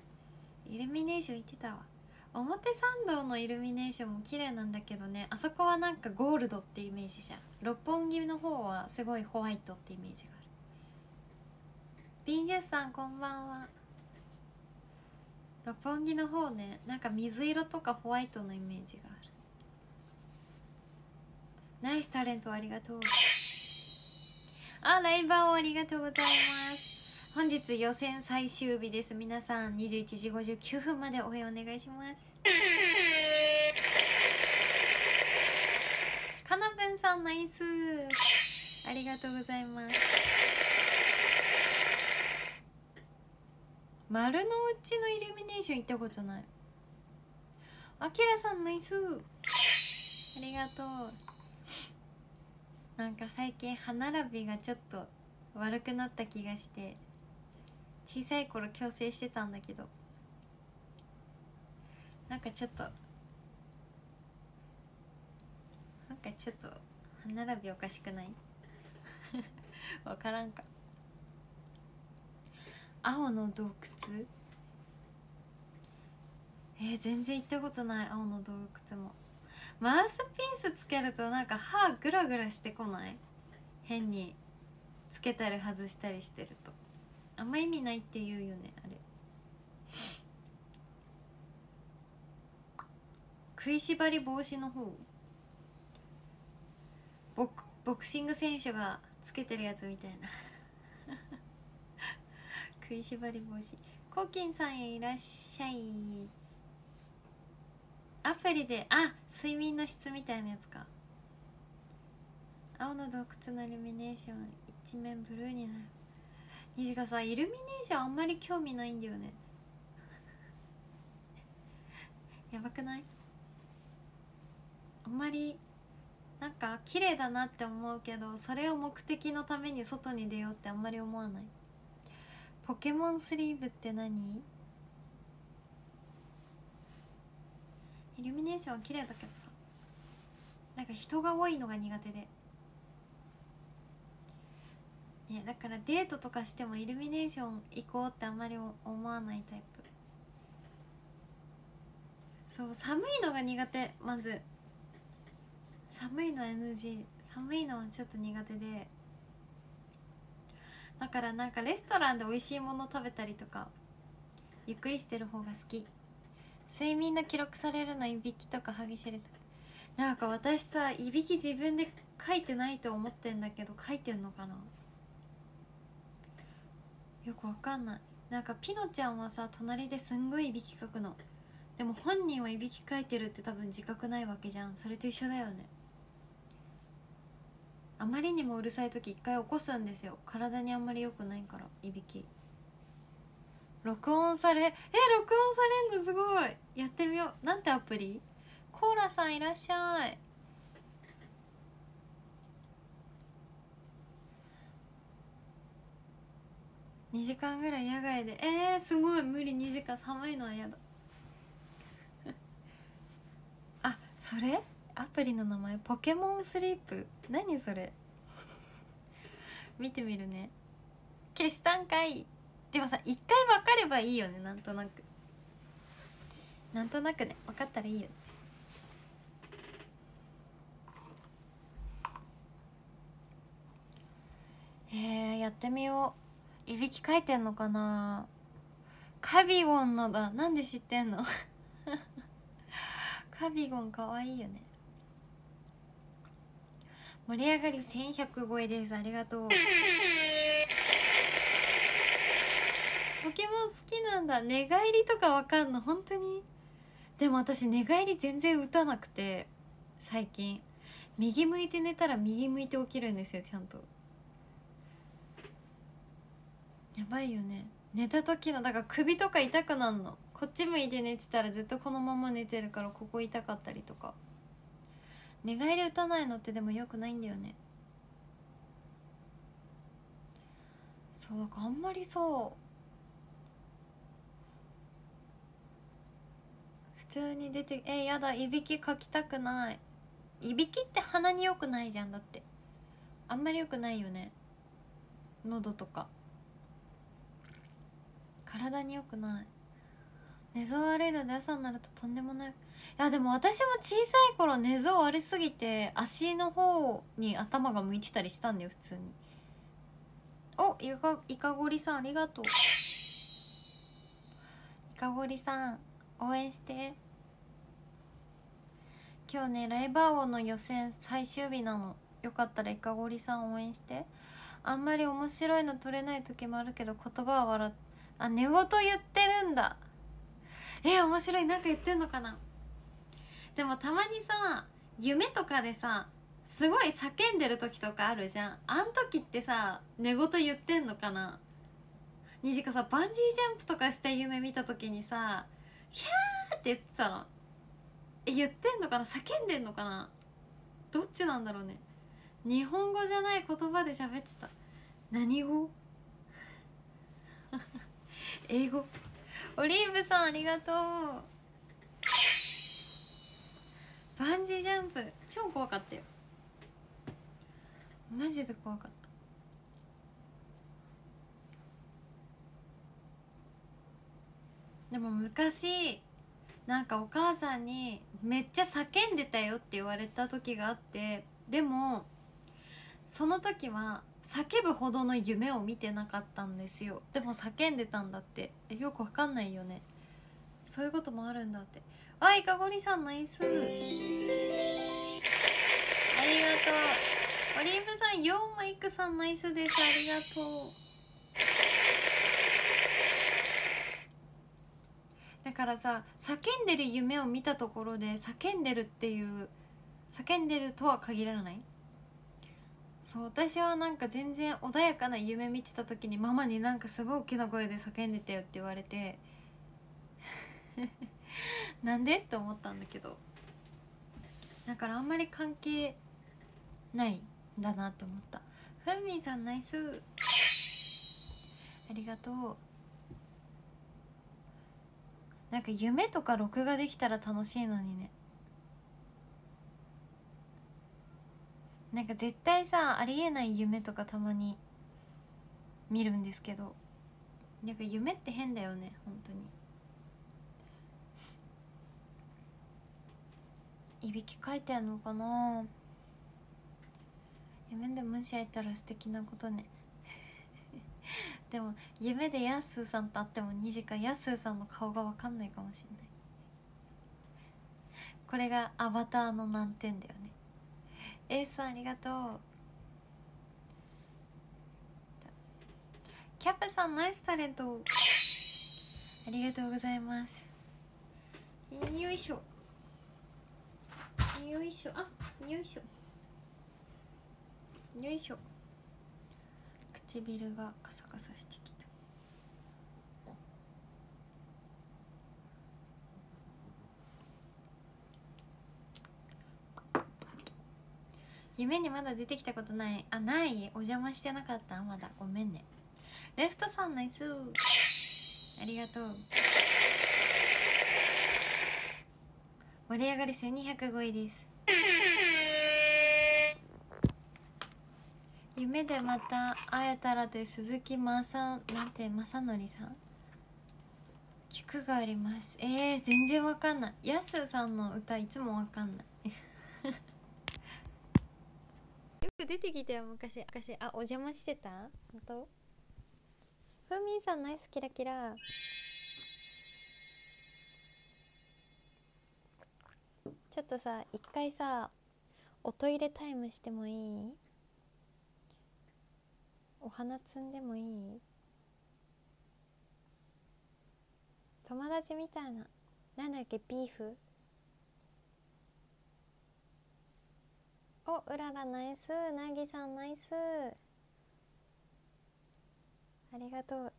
イルミネーション行ってたわ。表参道のイルミネーションも綺麗なんだけどねあそこはなんかゴールドってイメージじゃん。六本木の方はすごいホワイトってイメージがある。ビンジュースさんこんばんは。六本木の方ねなんか水色とかホワイトのイメージがある。ナイスタレントありがとう。あライバーをありがとうございます。本日予選最終日です。皆さん21時59分まで応援お願いします。かなぶんさんナイス。ありがとうございます。丸の内のイルミネーション行ったことない。あきらさんナイス。ありがとう。なんか最近歯並びがちょっと悪くなった気がして。小さい頃矯正してたんだけど。なんかちょっとなんかちょっと歯並びおかしくない？[laughs] わからんか。青の洞窟？えー、全然行ったことない青の洞窟も。マウスピースつけるとなんか歯グラグラしてこない？変につけたり外したりしてると。あんま意味ないって言うよねあれ。食いしばり防止の方？ボクボクシング選手がつけてるやつみたいな。[laughs] 食いしばり防止。コーキンさんへいらっしゃい。アプリであ睡眠の質みたいなやつか。青の洞窟のイルミネーション一面ブルーになる。虹がさイルミネーションあんまり興味ないんだよね。[laughs] やばくない？あんまりなんか綺麗だなって思うけどそれを目的のために外に出ようってあんまり思わない？ポケモンスリーブって何？イルミネーションは綺麗だけどさ。なんか人が多いのが苦手で。ねだからデートとかしてもイルミネーション行こうってあんまり思わないタイプ。そう寒いのが苦手まず。寒いの NG 寒いのはちょっと苦手で。だからなんかレストランで美味しいもの食べたりとかゆっくりしてる方が好き。睡眠の記録されるのいびきとか激しいとかなんか私さいびき自分で書いてないと思ってんだけど書いてんのかな？よくわかんない。なんかピノちゃんはさ隣ですんごいいびきかくの。でも本人はいびきかいてるって多分自覚ないわけじゃん。それと一緒だよね。あまりにもうるさい時一回起こすんですよ。体にあんまり良くないからいびき。録音されえ録音されんのすごい。やってみよう。なんてアプリ？コーラさんいらっしゃい。2時間ぐらい野外で。えー、すごい。無理。2時間。寒いのは嫌だ。[laughs] あそれ？アプリの名前？ポケモンスリープ？何それ？見てみるね。消したんかいでもさ1回分かればいいよね。なんとなく。なんとなくね。分かったらいいよね。えー、やってみよう。いびきかいてんのかな？カビゴンのだ。なんで知ってんの？[laughs] カビゴンかわいいよね。盛り上がり1100超えです。ありがとう。ポケモン好きなんだ。寝返りとかわかんの？本当に？でも私寝返り全然打たなくて最近。右向いて寝たら右向いて起きるんですよちゃんと。やばいよね。寝た時のだから首とか痛くなんの。こっち向いて寝てたらずっとこのまま寝てるからここ痛かったりとか。寝返り打たないのってでもよくないんだよね。そうだからあんまりそう普通に出てえやだいびきかきたくない。いびきって鼻によくないじゃんだって。あんまりよくないよね。喉とか。体によくない。寝相悪いので朝になるととんでもない。いやでも私も小さい頃寝相悪すぎて足の方に頭が向いてたりしたんだよ普通に。おいかいかごりさんありがとう。いかごりさん応援して。今日ねライバー王の予選最終日なの。よかったらいかごりさん応援して。あんまり面白いの撮れない時もあるけど言葉は笑って。あ寝言言ってるんだ。え面白い。なんか言ってんのかな。でもたまにさ夢とかでさすごい叫んでる時とかあるじゃん。あん時ってさ寝言言ってんのかな。虹かさバンジージャンプとかした夢見た時にさ「ヒャー!」って言ってたの。え言ってんのかな。叫んでんのかな。どっちなんだろうね。日本語じゃない言葉で喋ってた。何語？英語。オリーブさんありがとう。バンジージャンプ。超怖かったよ。マジで怖かった。でも昔なんかお母さんにめっちゃ叫んでたよって言われた時があってでもその時は叫ぶほどの夢を見てなかったんですよ。でも叫んでたんだって。えよくわかんないよね。そういうこともあるんだって。あいかごりさんナイスありがとう。オリーブさんヨーマイクさんナイスです。ありがとう。だからさ叫んでる夢を見たところで叫んでるっていう叫んでるとは限らない？そう私はなんか全然穏やかな夢見てた時にママになんかすごい大きな声で叫んでたよって言われて [laughs] なんでって思ったんだけどだからあんまり関係ないんだなって思った。ふみんさんナイス。ありがとう。なんか夢とか録画できたら楽しいのにね。なんか絶対さありえない夢とかたまに見るんですけどなんか夢って変だよね本当に。いびきかいてんのかな。夢で虫開いたら素敵なことね。[laughs] でも夢でヤッスーさんと会っても2時間ヤッスーさんの顔が分かんないかもしれない。これがアバターの難点だよね。エースさんありがとう。キャップさんナイスタレント。ありがとうございます。よいしょ。よいしょ。あよいしょ。よいしょ。唇がカサカサしてき夢にまだ出てきたことない。あない？お邪魔してなかった？まだ。ごめんね。レフトさんナイス。ありがとう。盛り上がり1205位です。夢でまた会えたらという鈴木まさなんて正則さん。曲があります。えー、全然わかんない。やすさんの歌いつもわかんないよく出てきたよ昔。昔。あお邪魔してた？本当？ふみんさんナイスキラキラ。ちょっとさ一回さおトイレタイムしてもいい？お花摘んでもいい？友達みたいな。なんだっけ？ビーフ？おうららナイス。なぎさんナイス。ありがとう。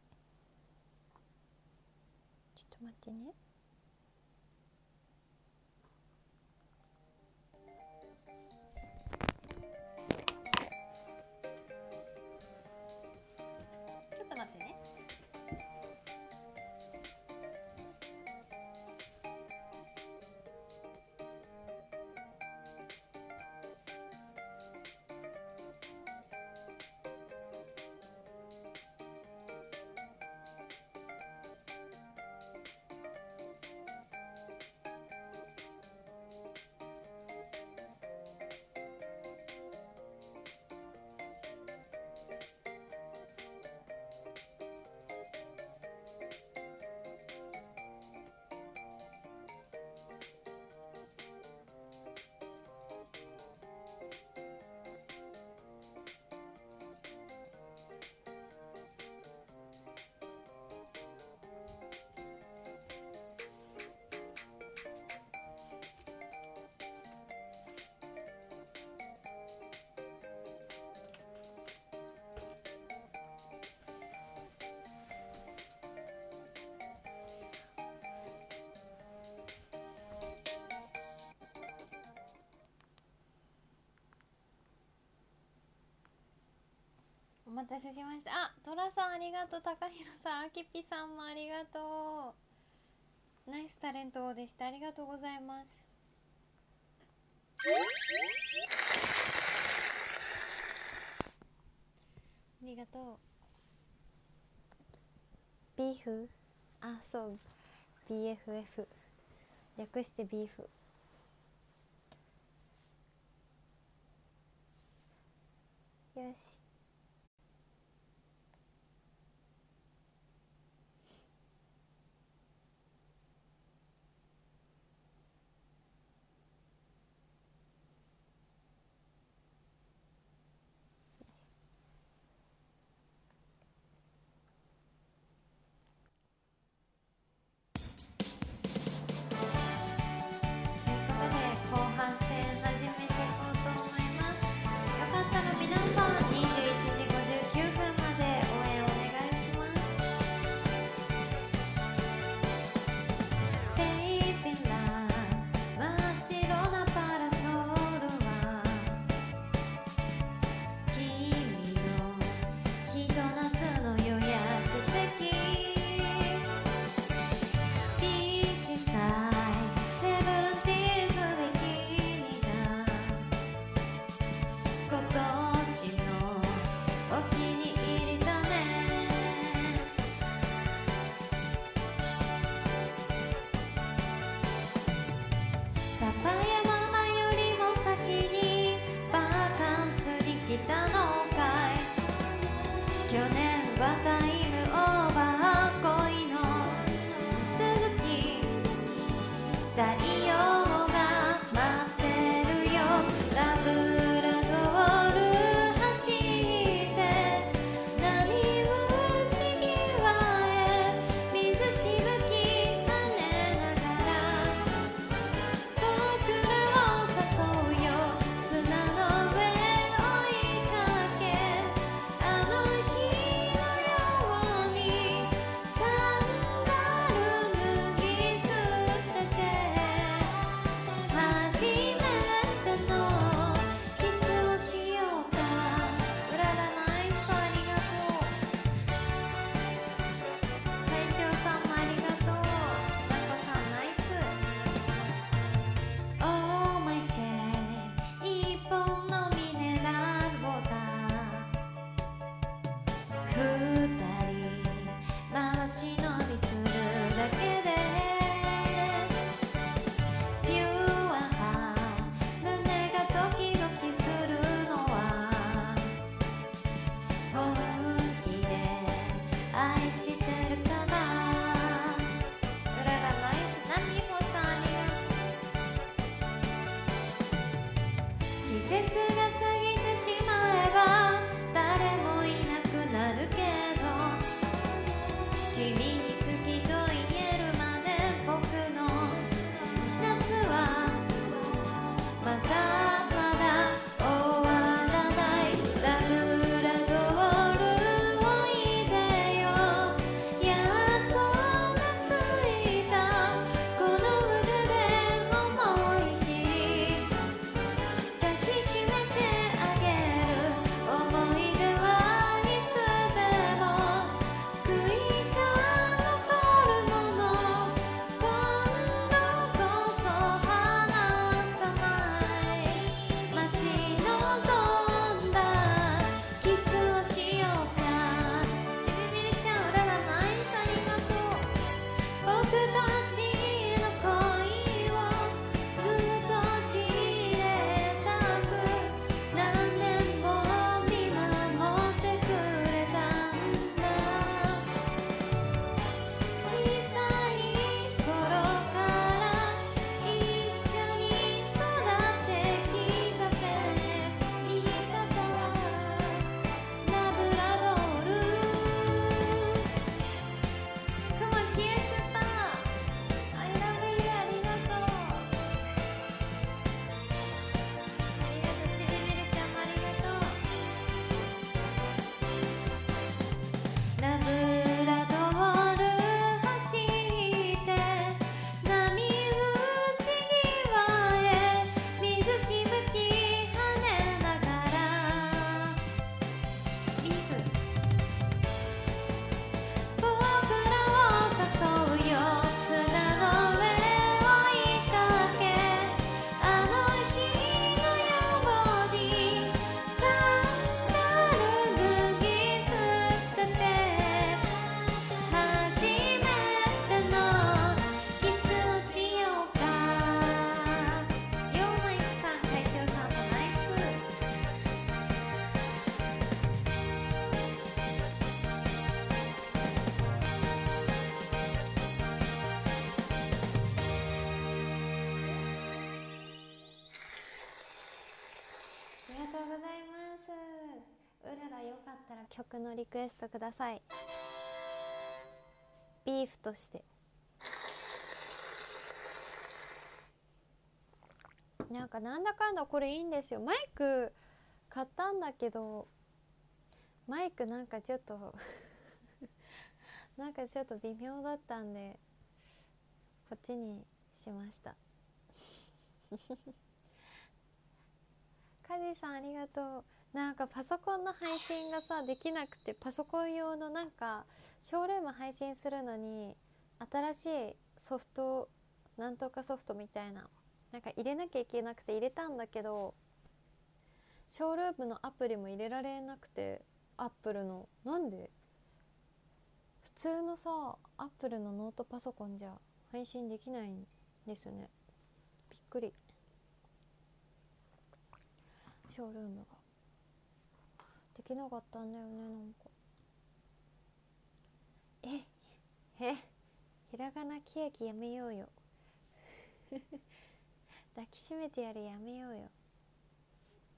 ちょっと待ってね。お待たせしました。あトラさんありがとう。高弘さんあきぴさんもありがとう。ナイスタレントでした。ありがとうございます。ありがとう。ビーフ？あそう。BFF 略してビーフ。曲のリクエストください。ビーフとして。なんかなんだかんだこれいいんですよ。マイク買ったんだけどマイクなんかちょっと [laughs] なんかちょっと微妙だったんでこっちにしました。[laughs] カジさんありがとうなんかパソコンの配信がさできなくてパソコン用のなんかショールーム配信するのに新しいソフトなんとかソフトみたいななんか入れなきゃいけなくて入れたんだけどショールームのアプリも入れられなくてアップルのなんで？普通のさアップルのノートパソコンじゃ配信できないんですね。びっくり。ショールームが。きなかったんだよねなんか。え [laughs] えひらがなケーキやめようよ。[laughs] 抱きしめてやるやめようよ。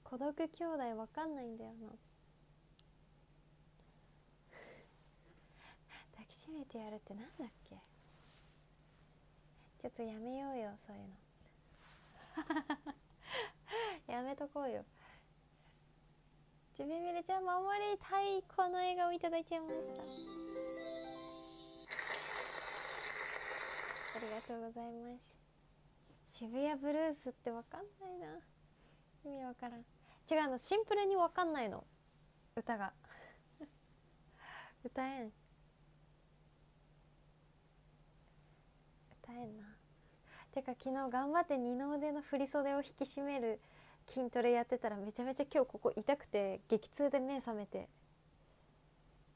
孤独兄弟わかんないんだよな。[laughs] 抱きしめてやるってなんだっけ？ちょっとやめようよそういうの。やめとこうよ。ちびみるちゃん守りたいこの笑顔いただいちゃいましたありがとうございます。渋谷ブルースってわかんないな。意味わからん。違うの。シンプルにわかんないの。歌が。歌えん。歌えんな。てか昨日頑張って二の腕の振り袖を引き締める筋トレやってたらめちゃめちゃ今日ここ痛くて激痛で目覚めて。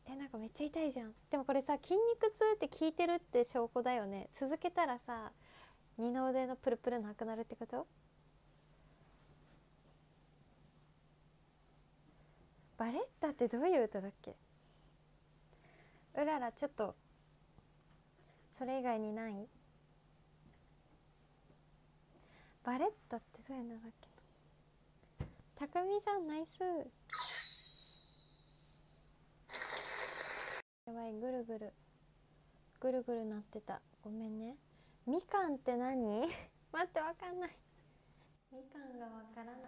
えなんかめっちゃ痛いじゃん。でもこれさ筋肉痛って効いてるって証拠だよね。続けたらさ二の腕のプルプルなくなるってこと？バレッタってどういう歌だっけ？うららちょっと。それ以外にない？バレッタってどういうのだっけ？たくみさんナイス。やばいぐるぐる。ぐるぐるなってた。ごめんね。みかんって何？[laughs] 待ってわかんない。みかんがわからない。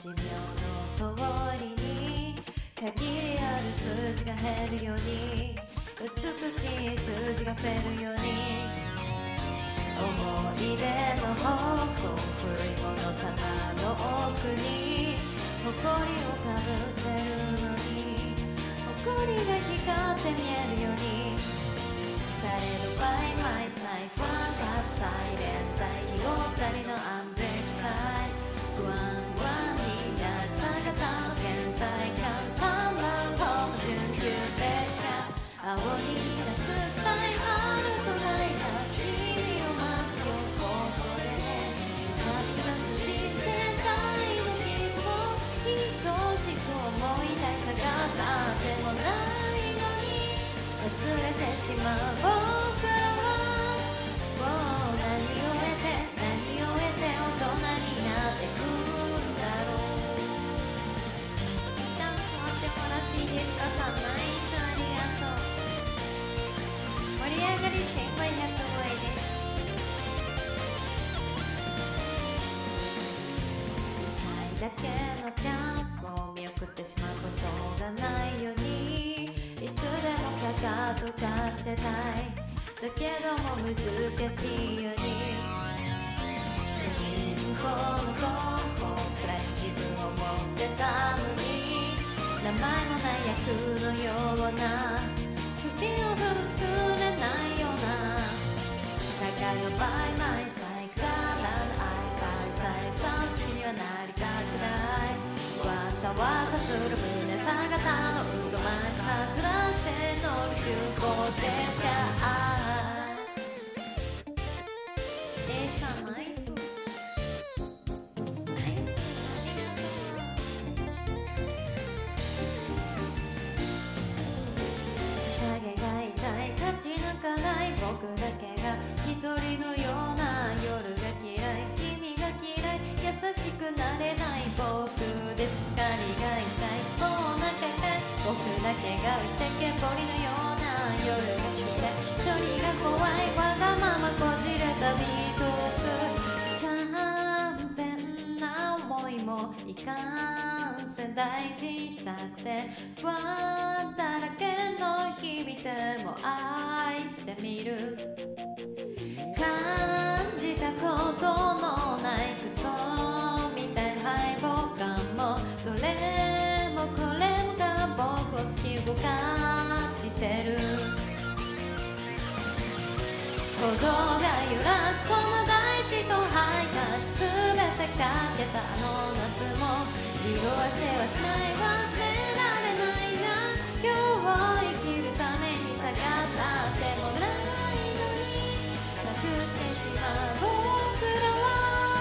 寿命の通りに限りある数字が減るように美しい数字が増えるように思い出の宝庫古いもの棚の奥に誇りをかぶってるのに誇りが光って見えるようにされる by my side 不安がサイレンタイ濁ったりしまう僕らはもう。何を得て何を得て大人になってくんだろう一旦座ってもらっていいですか？さんナイスありがとう盛り上がり1500超えですだけ。かかとかしてたいだけども難しいように主人公の候補くらい自分を持ってたのに名前もない役のようなスピンオフ作れないような高いの by my side からの愛 by side さ好きにはなりたくないわさわさする胸坂のうどましさずらして乗り行電車えーさんナイスナイス影が痛い勝ち抜かない僕だけが一人のような夜が嫌い君が嫌い優しくなれない僕だけが置いてけぼりのような夜が嫌い一人が怖いわがままこじれたビート完全な思いもいかんせん大事にしたくて不安だらけの日々でも愛してみる感じたことのないクソ鼓が揺らすこの大地とハイタッチ全てかけたあの夏も色あせはしない忘れられないな今日を生きるために探さってもないのになくしてしまう。僕らは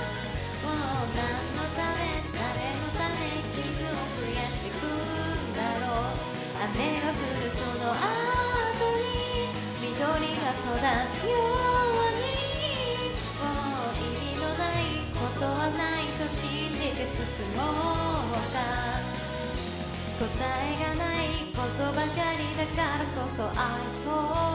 もう何のため誰のため傷を増やしていくんだろう。雨が降るその後に緑が育つよ [laughs] ばかりだからこそ愛そう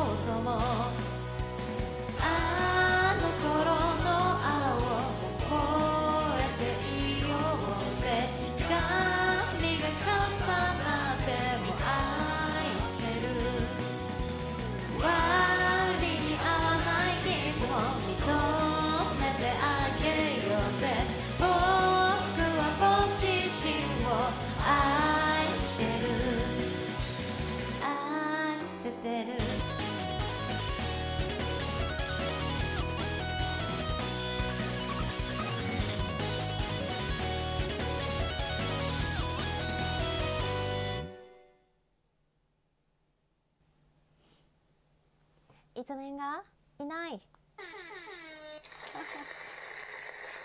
いない。[laughs]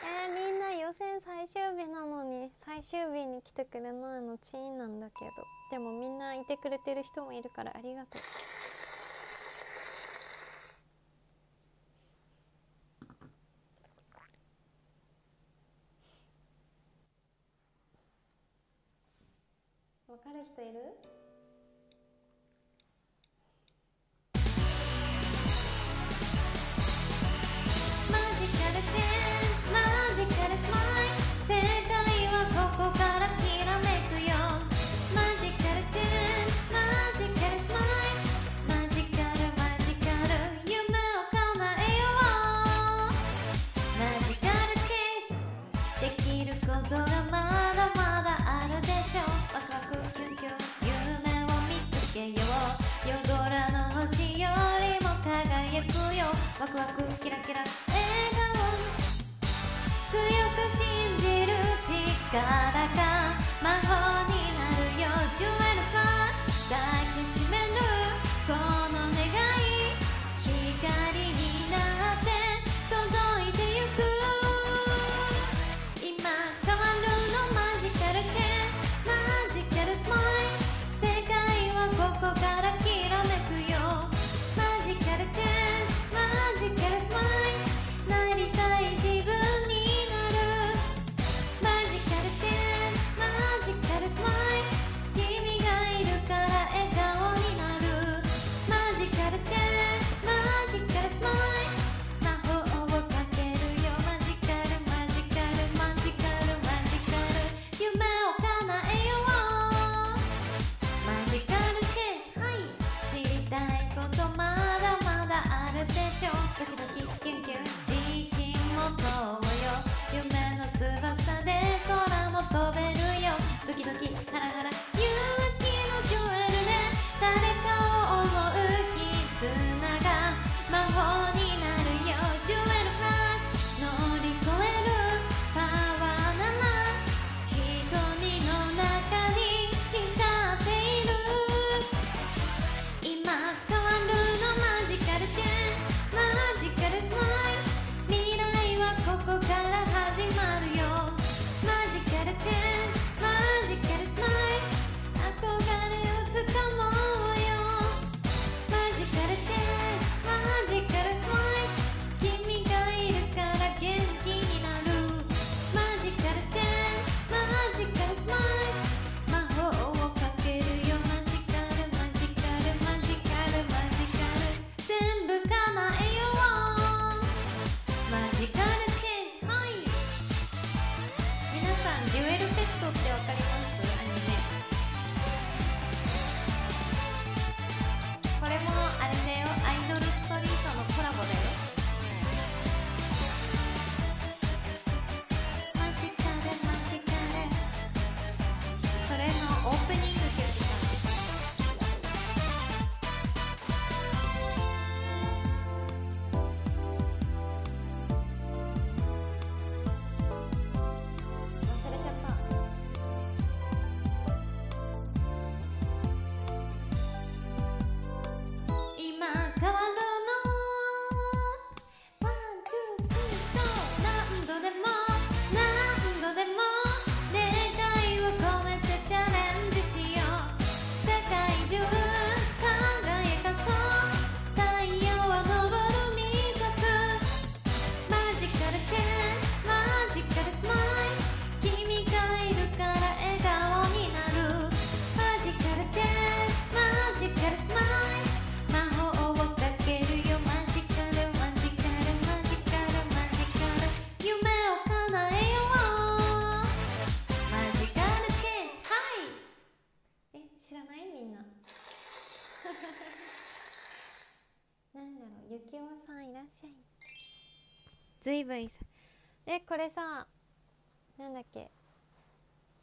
えー、みんな予選最終日なのに最終日に来てくれないのチーンなんだけど。でもみんないてくれてる人もいるからありがとう。わかる人いる？力えこれさなんだっけ？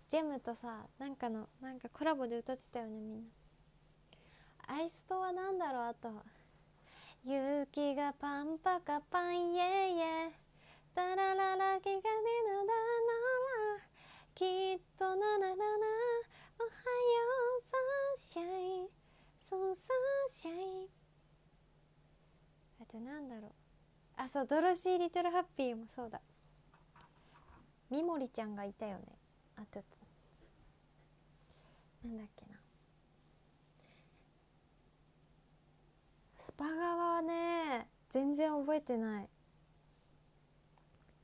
ジェムとさなんかのなんかコラボで歌ってたよねみんな。アイスとはなんだろうあと。雪がパンパカパンイエイエタラララ気が出るだな。らきっとならららおはようサンシャイン。そうサンシャイン。あとなんだろう。あそうドロシー・リトル・ハッピーもそうだ。みもりちゃんがいたよね。あちょっと。なんだっけな。スパガはね。全然覚えてない。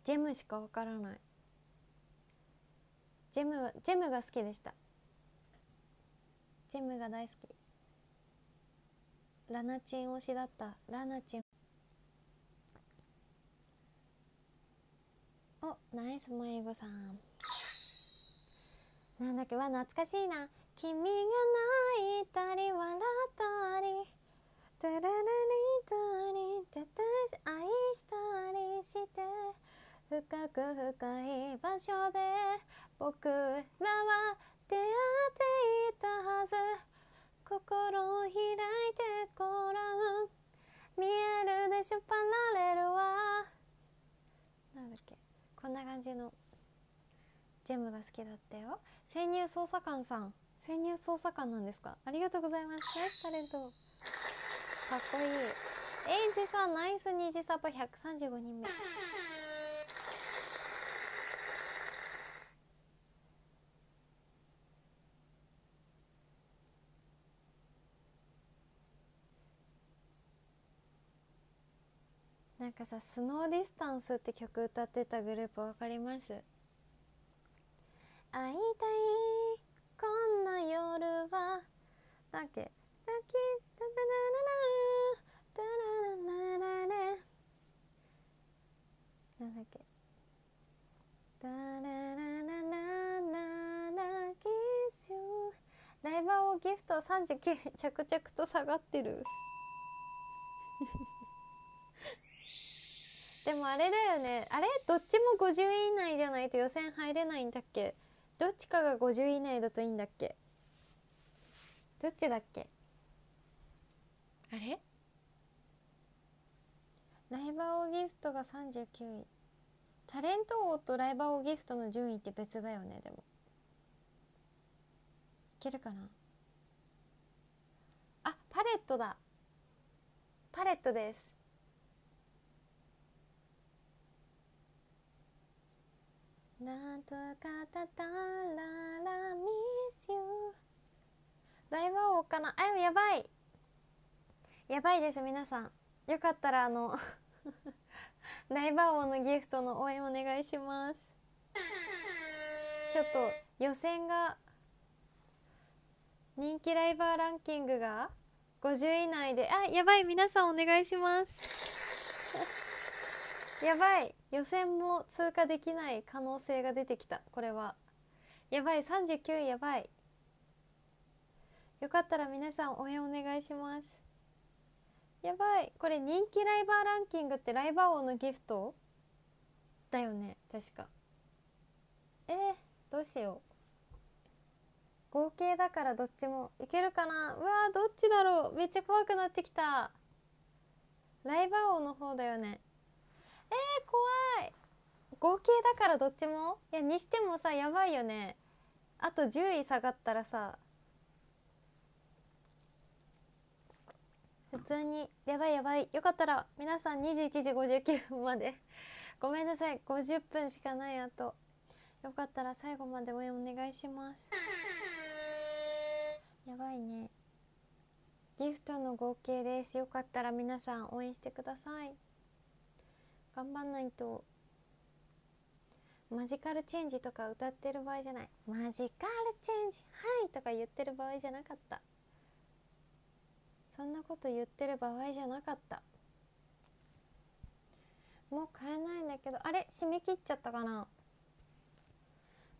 ジェムしかわからない。ジェムジェムが好きでした。ジェムが大好き。ラナチン推しだった。ラナチンおナイス迷子さん。なんだっけわ懐かしいな。君が泣いたり笑ったりタララリたりたたし愛したりして深く深い場所で僕らは出会っていたはず。心を開いてごらん。見えるでしょパラレルはなんだっけ。こんな感じのジェムが好きだったよ。潜入捜査官さん。潜入捜査官なんですか？ありがとうございます。ナイスタレント。かっこいい。エイジさんナイス虹サポ135人目。なんかさ「スノーディスタンス」って曲歌ってたグループわかります？会いたいこんな夜は。だっけ？だきだだだららだらららなんだっけだららららららキスライバーをギフト39着々と下がってるでもあれだよね。あれ？どっちも50位以内じゃないと予選入れないんだっけ？どっちかが50位以内だといいんだっけ？どっちだっけ？あれ？ライバーオギフトが39位。タレント王とライバーオギフトの順位って別だよねでも。いけるかな？あパレットだ。パレットですなんとかたたららミスユライバー王かな。あやばい。やばいです皆さん。よかったらあの [laughs] ライバー王のギフトの応援お願いします。ちょっと予選が人気ライバーランキングが50位以内で。あやばい皆さんお願いします。やばい。予選も通過できない可能性が出てきた。これは。やばい。39位やばい。よかったら皆さん応援お願いします。やばい。これ人気ライバーランキングってライバー王のギフト？だよね。確か。えー、どうしよう。合計だからどっちもいけるかな。うわどっちだろう。めっちゃ怖くなってきた。ライバー王の方だよね。えー、怖い。合計だからどっちも？いやにしてもさやばいよね。あと10位下がったらさ普通にやばいやばい。よかったら皆さん21時59分まで。ごめんなさい。50分しかないあと。よかったら最後まで応援お願いします。やばいね。ギフトの合計です。よかったら皆さん応援してください。頑張んないと。マジカルチェンジとか歌ってる場合じゃない。マジカルチェンジはいとか言ってる場合じゃなかった。そんなこと言ってる場合じゃなかった。もう買えないんだけどあれ？締め切っちゃったかな？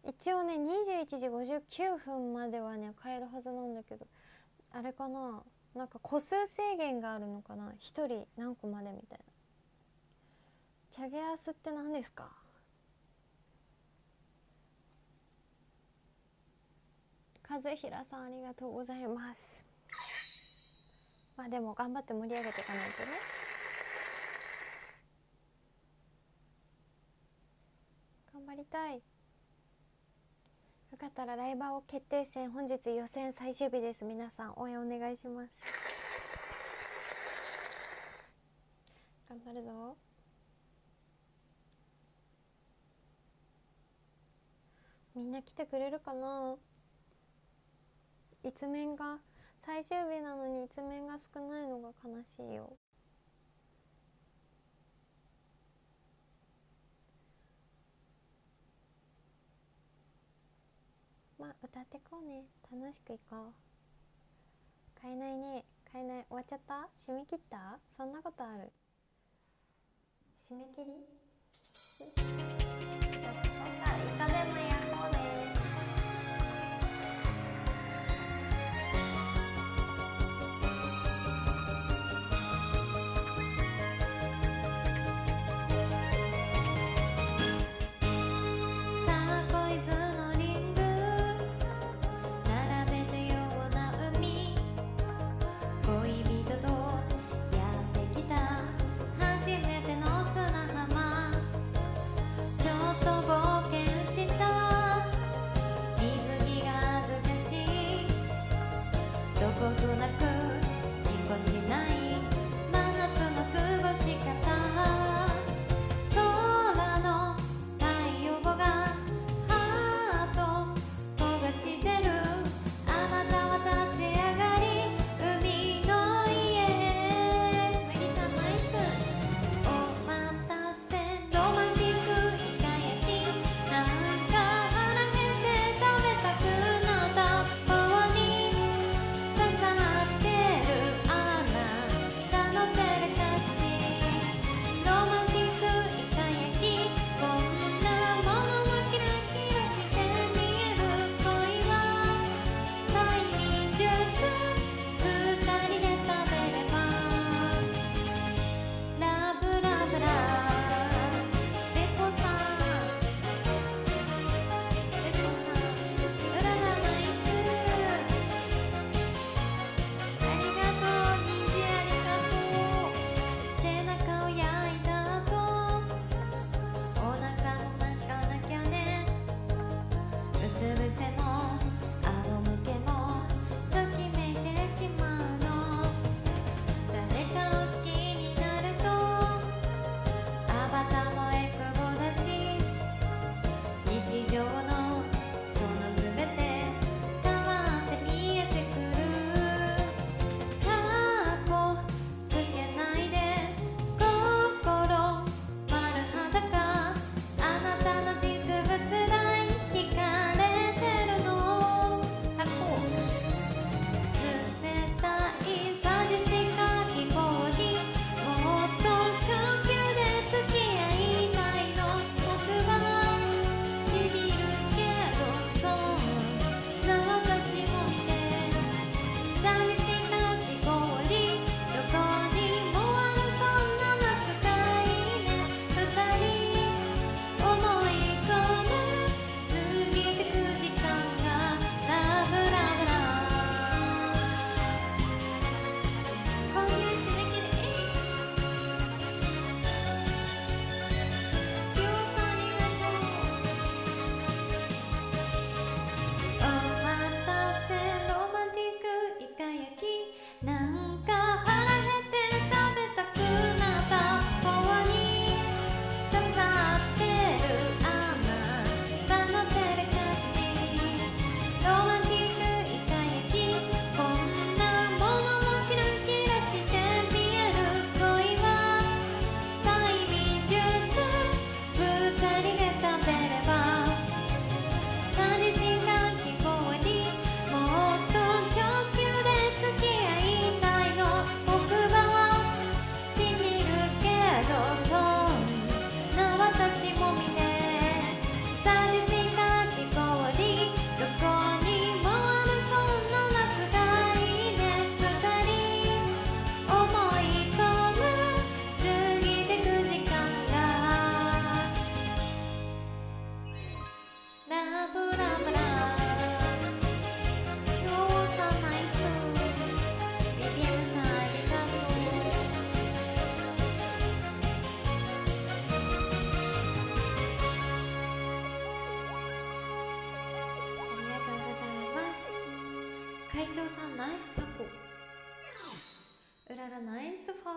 一応ね21時59分まではね買えるはずなんだけどあれかな？なんか個数制限があるのかな？一人何個までみたいな。チャゲアスって何ですか？和平さんありがとうございます。まあでも頑張って盛り上げていかないとね。頑張りたい。よかったらライバーを決定戦本日予選最終日です。皆さん応援お願いします。頑張るぞ。みんな来てくれるかな？一面が最終日なのに一面が少ないのが悲しいよ。まあ歌ってこうね。楽しくいこう。買えないね。買えない。終わっちゃった？締め切った？そんなことある？締め切り？どこかいかでも焼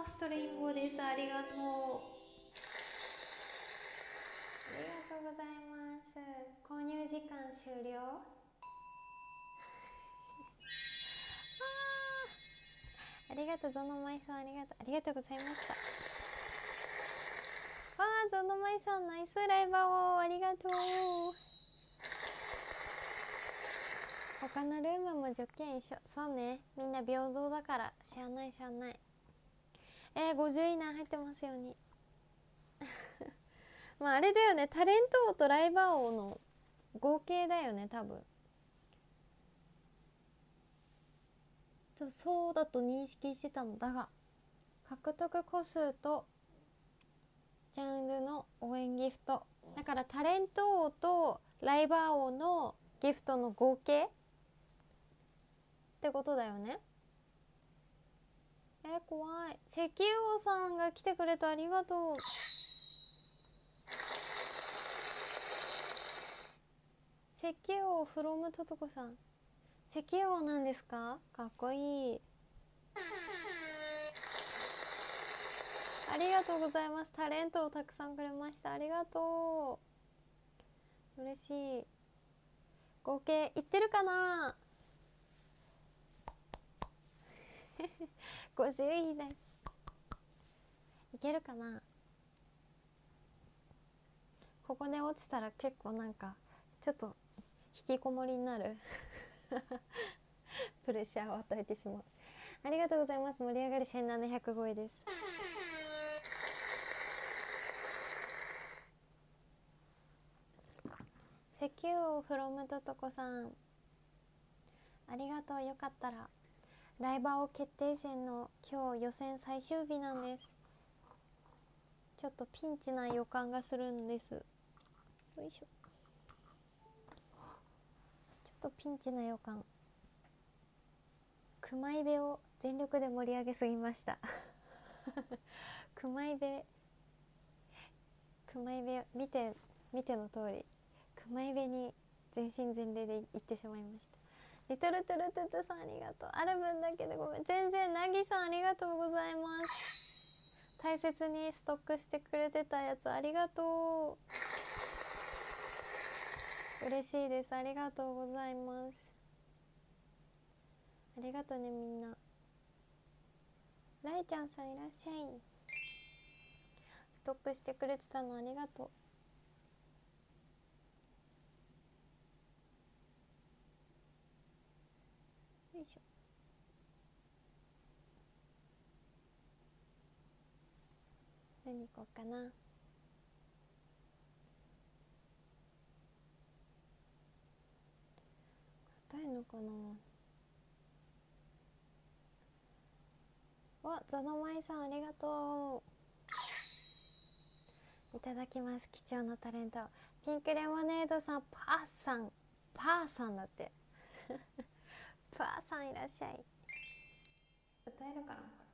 ーストレインボーです。ありがとう。ありがとうございます。購入時間終了。[laughs] ありがとうゾノマイさん。ありがとう。ありがとうございました。わあゾノマイさんナイスライバーを。ありがとう。他のルームも条件一緒。そうね。みんな平等だから。しゃあないしゃあない。えー、50位以内入ってますように。[laughs] まああれだよね。タレント王とライバー王の合計だよね多分。とそうだと認識してたのだが獲得個数とジャンルの応援ギフト。だからタレント王とライバー王のギフトの合計ってことだよね。えー、怖い。石油王さんが来てくれてありがとう。石油王フロムトトコさん。石油王なんですか？かっこいい。ありがとうございます。タレントをたくさんくれました。ありがとう。嬉しい。合計いってるかな？50位以内いけるかな？ここで落ちたら結構なんかちょっと引きこもりになる。[laughs] プレッシャーを与えてしまう。ありがとうございます。盛り上がり1700超えです。石油王フロムトトコさん。ありがとう。よかったら。ライバー決定戦の今日予選最終日なんです。ちょっとピンチな予感がするんです。よいしょ。ちょっとピンチな予感。熊井部を全力で盛り上げすぎました。[laughs] 熊井部熊井部見て見ての通り熊井部に全身全霊で行ってしまいました。リトルトゥルトゥトゥさんありがとう。ある分だけでごめん。全然なぎさんありがとうございます。大切にストックしてくれてたやつありがとう。嬉しいです。ありがとうございます。ありがとうねみんな。ライちゃんさんいらっしゃい。ストックしてくれてたのありがとうよいしょ何行こうかな。硬いのかな。わゾノマイさんありがとう。いただきます貴重なタレント。ピンクレモネードさんパーさん。パーさんだって。[laughs] パーさんいらっしゃい。歌えるかな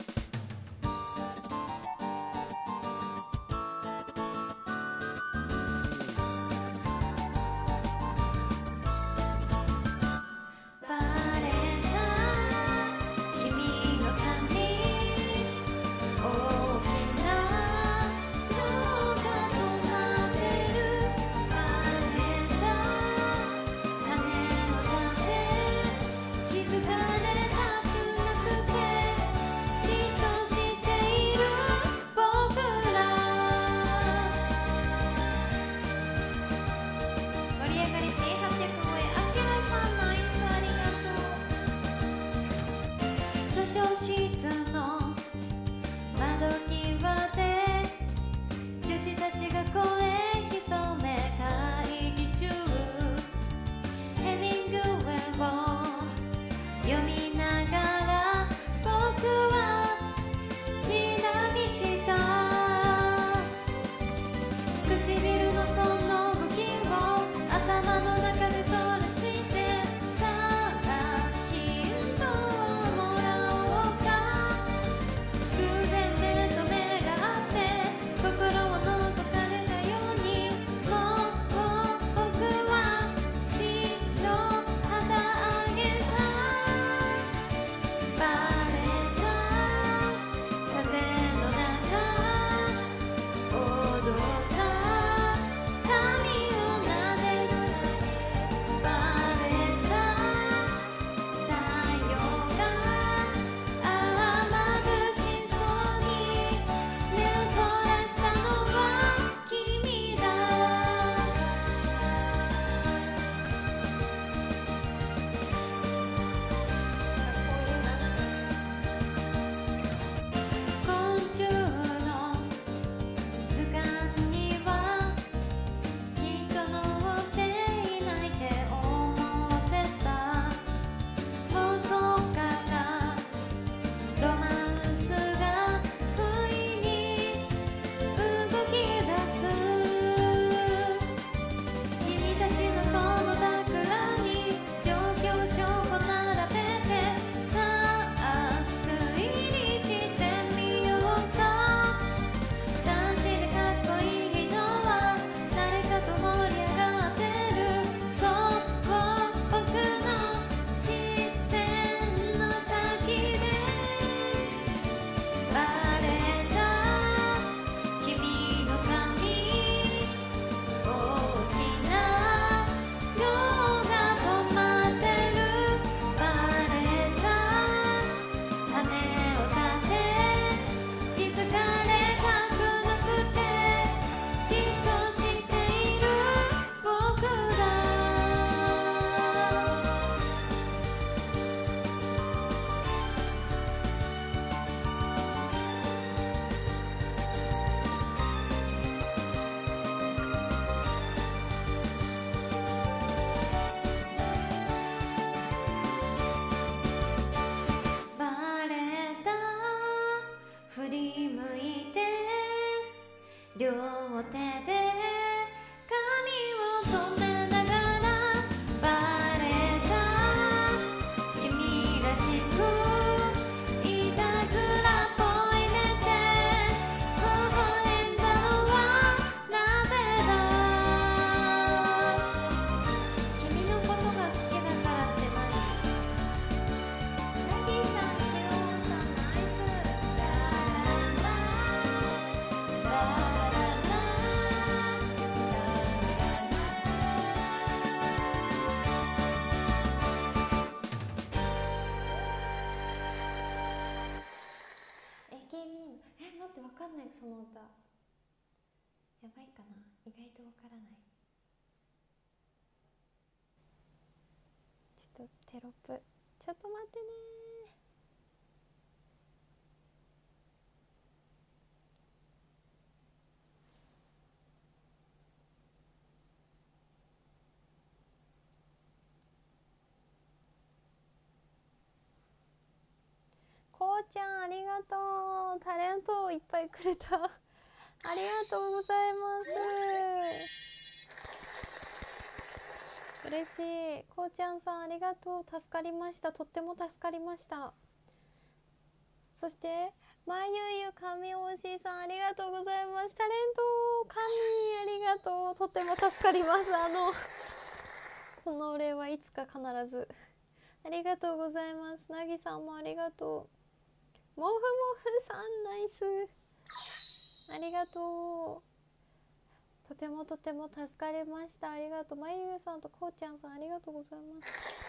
ちゃんありがとう。タレントをいっぱいくれた。[laughs] ありがとうございます。嬉しい。こうちゃんさんありがとう。助かりました。とっても助かりました。そしてまゆゆ神おしさんありがとうございます。タレント神ありがとう。とっても助かります。あのこのお礼はいつか必ず。ありがとうございます。なぎさんもありがとうもふもふさんナイス。ありがとう。とてもとても助かりました。ありがとう。まゆゆさんとこうちゃんさんありがとうございます。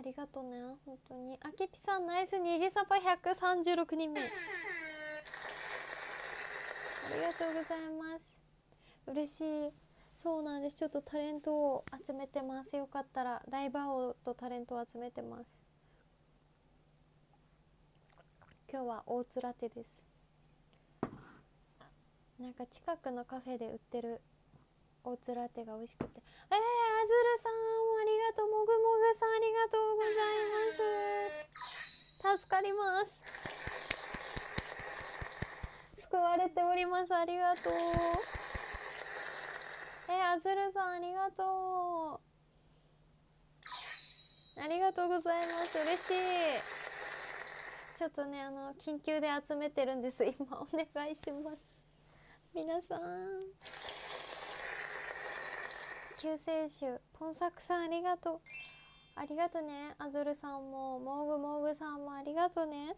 ありがとうね。本当に。あきぴさんナイス。虹サパ136人目ありがとうございます。嬉しい。そうなんです。ちょっとタレントを集めてます。よかったら。ライバーをとタレントを集めてます。今日は大津ラテです。なんか近くのカフェで売ってる大津ラテが美味しくて。えー、あずるさんありがとう。もぐもぐさんありがとうございます。助かります。救われております。ありがとう。えー、あずるさんありがとう。ありがとうございます。嬉しい。ちょっとねあの緊急で集めてるんです。[laughs] 今お願いします。皆さん。救世主ポンサクさんありがとう。ありがとうね。アズルさんもモーグモーグさんもありがとね。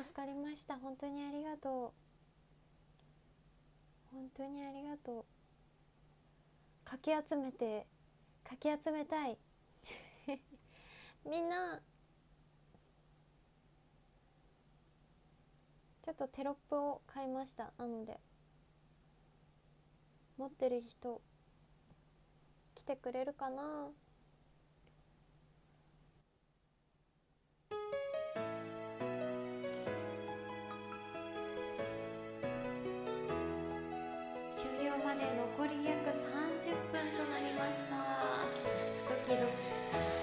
助かりました。本当にありがとう。本当にありがとう。かき集めてかき集めたい。[laughs] みんなちょっとテロップを買いました。なので持ってる人来てくれるかな。終了まで残り約30分となりました。ドキドキ。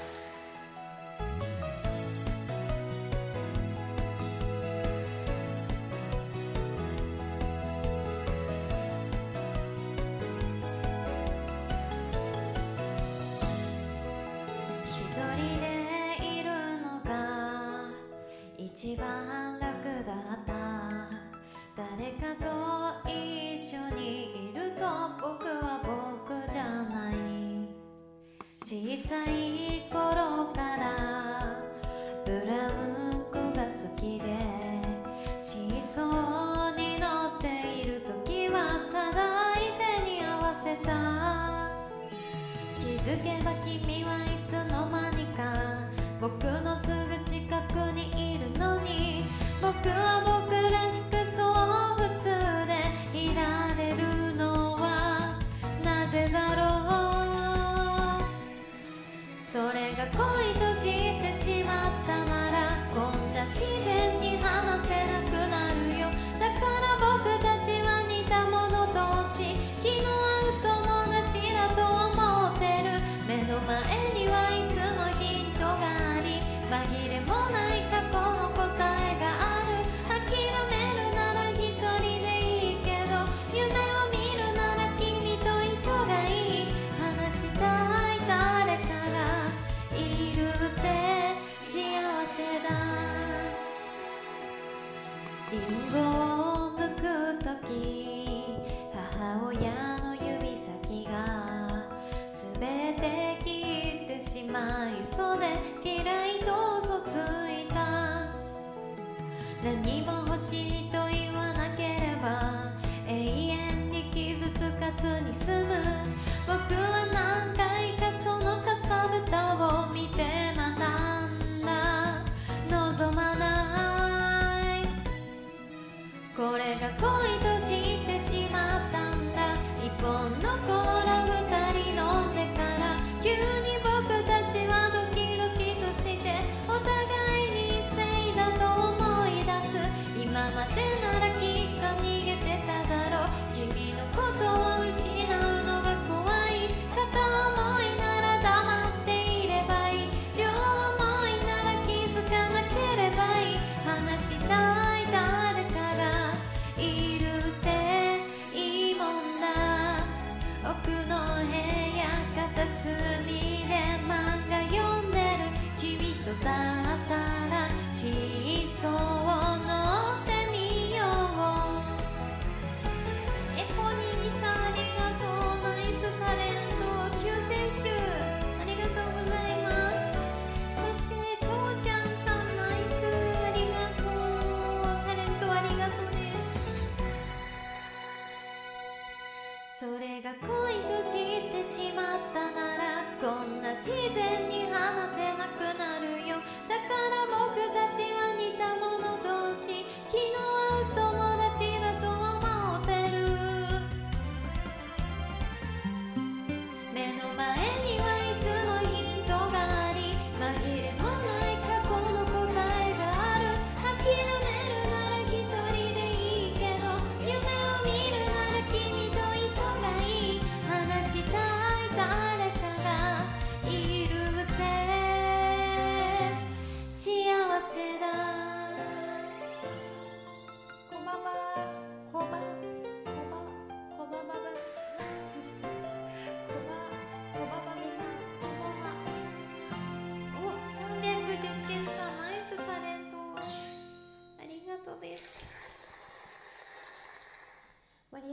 こん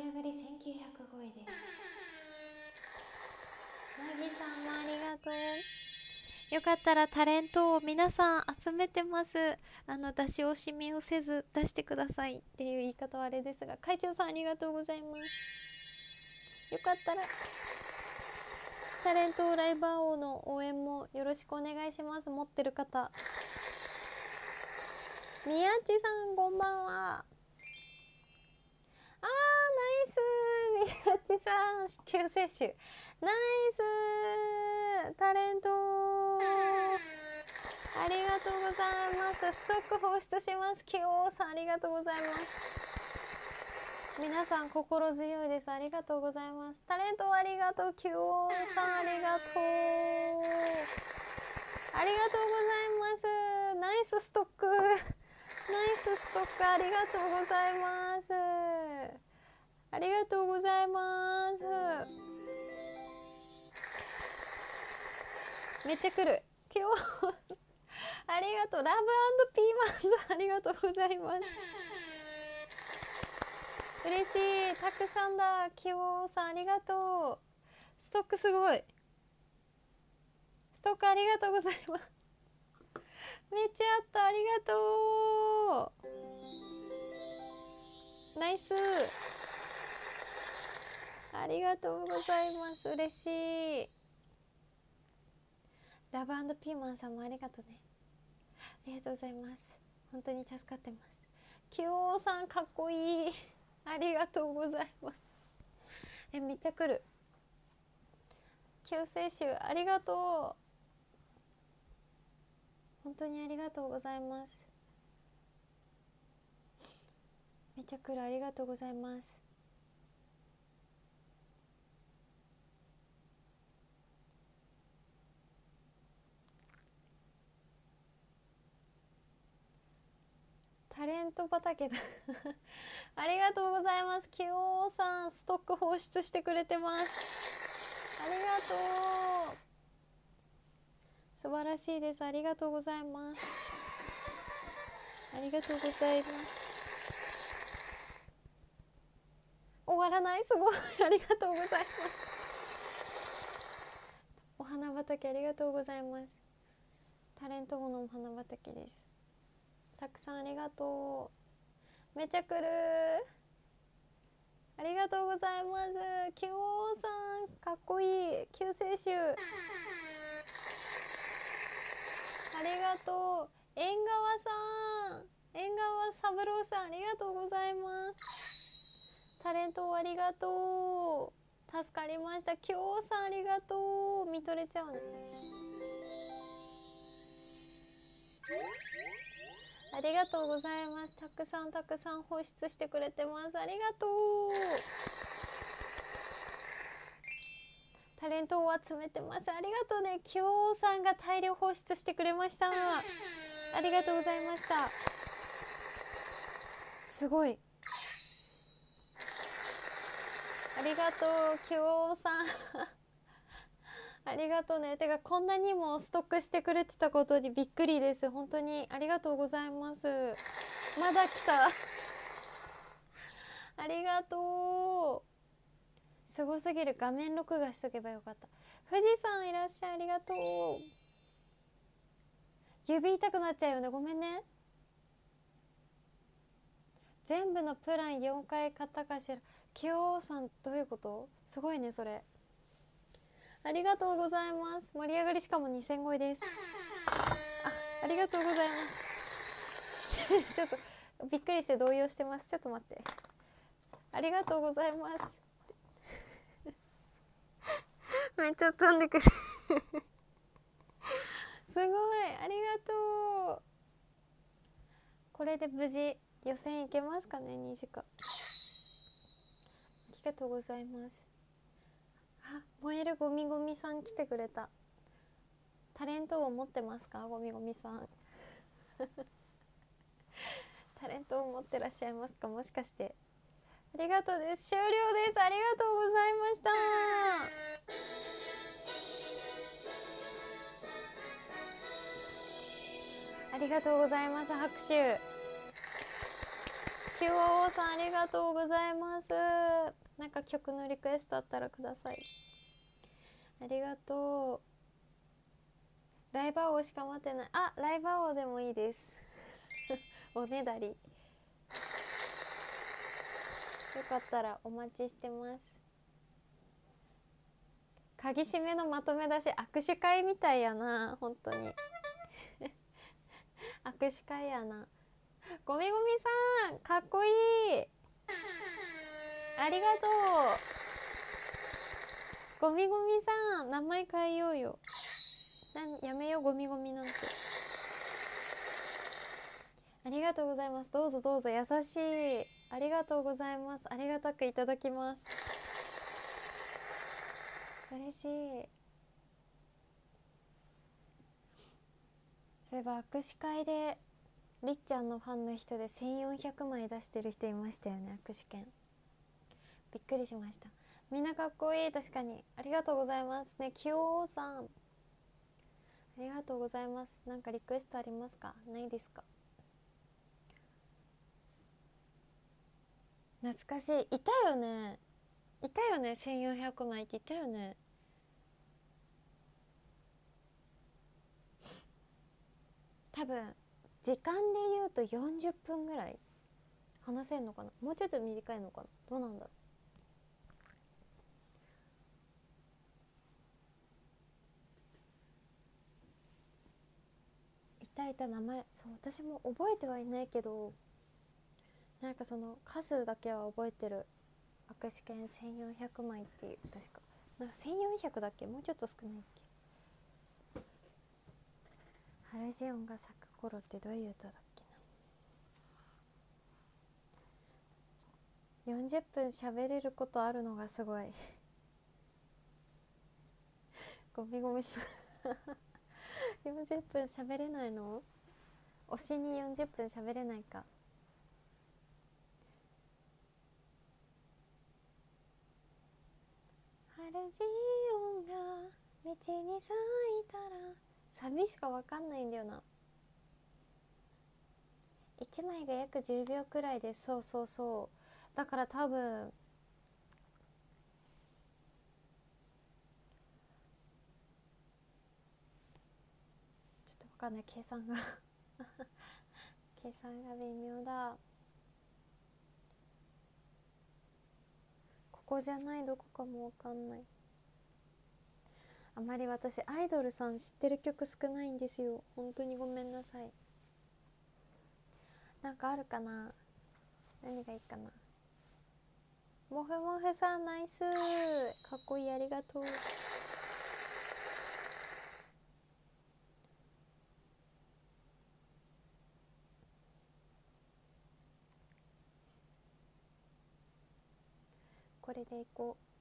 り上がり1900超えです。マギさんもありがとう。よかったらタレントを皆さん集めてます。あの出し惜しみをせず出してくださいっていう言い方はあれですが会長さんありがとうございます。よかったらタレントライバー王の応援もよろしくお願いします。持ってる方。宮地さんこんばんは。あーナイス宮地さん救世主ナイスタレントありがとうございますストック放出します。キオさんありがとうございます皆さん心強いです。ありがとうございますタレントありがとう。キオさんありがとうありがとうございますナイスストックスストックありがとうございます。ありがとうございます。めっちゃ来る。今日ありがとう。ラブピーマンさんありがとうございます。嬉しい。たくさんだ。きおさんありがとう。ストックすごい。ストックありがとうございます。めっちゃあった。ありがとう。ナイス。ありがとうございます。嬉しい。ラブピーマンさんもありがとうね。ありがとうございます。本当に助かってます。キオさんかっこいい。ありがとうございます。えめっちゃ来る。救世主ありがとう。本当にありがとうございます。めちゃ来るありがとうございます。タレント畑だ。[laughs] ありがとうございます。キオさんストック放出してくれてます。ありがとう。素晴らしいです。ありがとうございます。ありがとうございます。終わらない？すごい。ありがとうございます。お花畑ありがとうございます。タレント後のお花畑です。たくさんありがとう。めちゃくる。ありがとうございます。キュオさん。かっこいい。救世主。ありがとう縁側さん縁側三郎さんありがとうございます。タレントありがとう助かりましたキュオさんありがとう見とれちゃうねありがとうございますたくさんたくさん放出してくれてます。ありがとう。タレントを集めてます。ありがとうね。キオさんが大量放出してくれました。ありがとうございました。すごい。ありがとうキオさん。[laughs] ありがとうね。てかこんなにもストックしてくれてたことにびっくりです。本当にありがとうございます。まだ来た。ありがとう。すごすぎる。画面録画しとけばよかった。富士山いらっしゃいありがとう。指痛くなっちゃうよね。ごめんね。全部のプラン4回買ったかしら。清さんどういうこと？すごいねそれ。ありがとうございます。盛り上がりしかも2000超えです。あありがとうございます。[laughs] ちょっとびっくりして動揺してます。ちょっと待って。ありがとうございます。[laughs] めっちゃ飛んでくる。[laughs] すごいありがとう。これで無事予選いけますかね2時間。ありがとうございます。あ燃えるゴミゴミさん来てくれた。タレントを持ってますか？ゴミゴミさん。[laughs] タレントを持ってらっしゃいますか？もしかして。ありがとうです。終了です。ありがとうございました。ありがとうございます拍手。キュア王さんありがとうございます。なんか曲のリクエストあったらください。ありがとう。ライバー王しか待ってない。あライバー王でもいいです。[laughs] おねだり。かったらお待ちしてます。鍵締めのまとめだし握手会みたいやな本当に。[laughs] 握手会やな。ゴミゴミさんかっこいい。ありがとう。ゴミゴミさん名前変えようよ。なんやめようゴミゴミなんて。ありがとうございます。どうぞどうぞ優しい。ありがとうございます。ありがたくいただきます。嬉しい。そういえば握手会でりっちゃんのファンの人で1400枚出してる人いましたよね握手券。びっくりしました。みんなかっこいい。確かに。ありがとうございます。ねきようさん。ありがとうございます。なんかリクエストありますか？ないですか？懐かしい。いたよね。いたよね。1400枚っていたよね。多分時間で言うと40分ぐらい。話せんのかな？もうちょっと短いのかな？どうなんだろう。いたいた名前。そう私も覚えてはいないけど。なんかその数だけは覚えてる。握手券1400枚っていう確か。なんか1400だっけ？もうちょっと少ないっけ？ハルジオンが咲く頃ってどういう歌だっけな？40分喋れることあるのがすごい。ゴミゴミさん。[laughs] 40分喋れないの？推しに40分喋れないか。ラジオが道に咲いたら。サビしかわかんないんだよな。1枚が約10秒くらいですそうそうそう。だから多分ちょっとわかんない。計算が [laughs] 計算が微妙だ。こじゃないどこかもわかんない。あまり私アイドルさん知ってる曲少ないんですよ。本当にごめんなさい。なんかあるかな？何がいいかな？もふもふさんナイス。かっこいい。ありがとう。ていこう。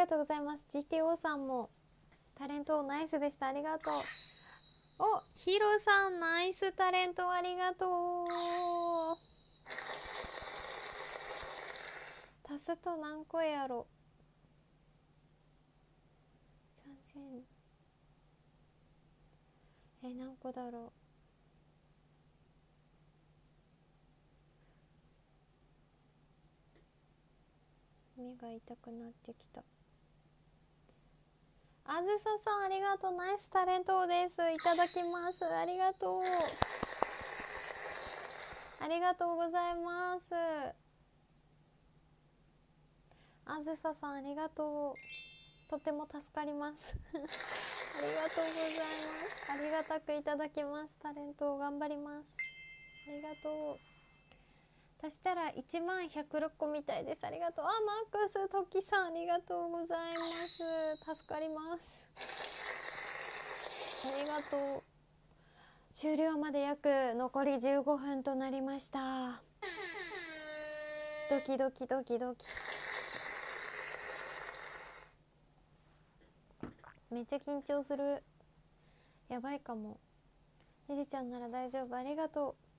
がとうございます。GTO さんもタレントナイスでした。ありがとう。おヒロさんナイスタレントありがとう。足すと何個やろ。3000え何個だろう。目が痛くなってきた。あずささんありがとう。ナイスタレントです。いただきます。ありがとう。ありがとうございます。あずささんありがとう。とても助かります。[laughs] ありがとうございます。ありがたくいただきます。タレントを頑張ります。ありがとう。足したら1万106個みたいです。ありがとう。あマックストキさんありがとうございます。助かります。ありがとう。終了まで約残り15分となりました。ドキドキドキドキ。めっちゃ緊張する。やばいかも。ひじちゃんなら大丈夫。ありがとう。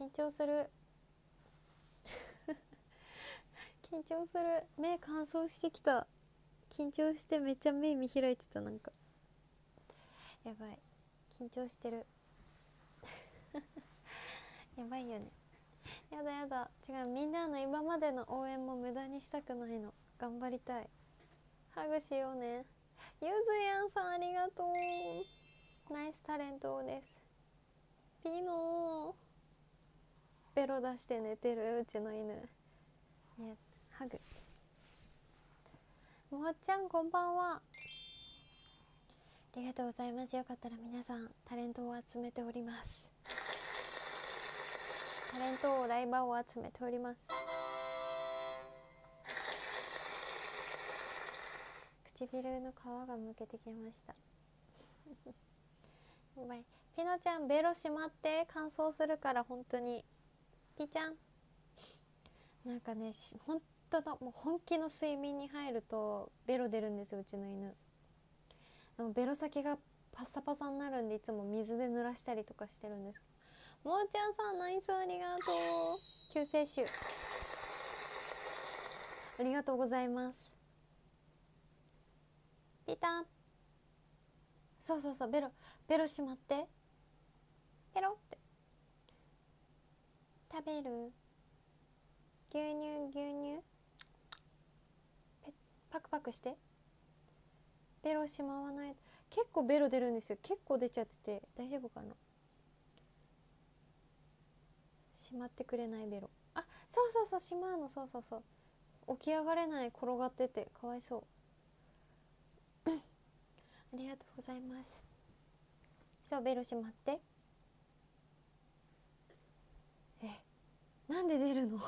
緊張する。[laughs] 緊張する。目乾燥してきた。緊張してめっちゃ目見開いてたなんか。やばい。緊張してる。[laughs] やばいよね。やだやだ。違う。みんなの今までの応援も無駄にしたくないの。頑張りたい。ハグしようね。ゆずやんさんありがとう。ナイスタレントです。ピノー。ベロ出して寝てるうちの犬。ねハグ。もっちゃんこんばんは。ありがとうございます。よかったら皆さんタレントを集めております。タレントをライバーを集めております。唇の皮がむけてきました。やばい。ピノちゃんベロ閉まって乾燥するから本当に。ピちゃん。なんかね本当だもう本気の睡眠に入るとベロ出るんですようちの犬。でもベロ先がパッサパサになるんでいつも水で濡らしたりとかしてるんです。もーちゃんさんナイスありがとう。救世主。ありがとうございます。ピタ。ンそうそうそうベロベロ閉まって。ペロって。食べる？牛乳？牛乳？パクパクして？ベロしまわない？結構ベロ出るんですよ。結構出ちゃってて。大丈夫かな？しまってくれないベロ。あそうそうそう。しまうの。そうそうそう。起き上がれない転がってて。かわいそう。[coughs] ありがとうございます。そうベロしまって。なんで出るの？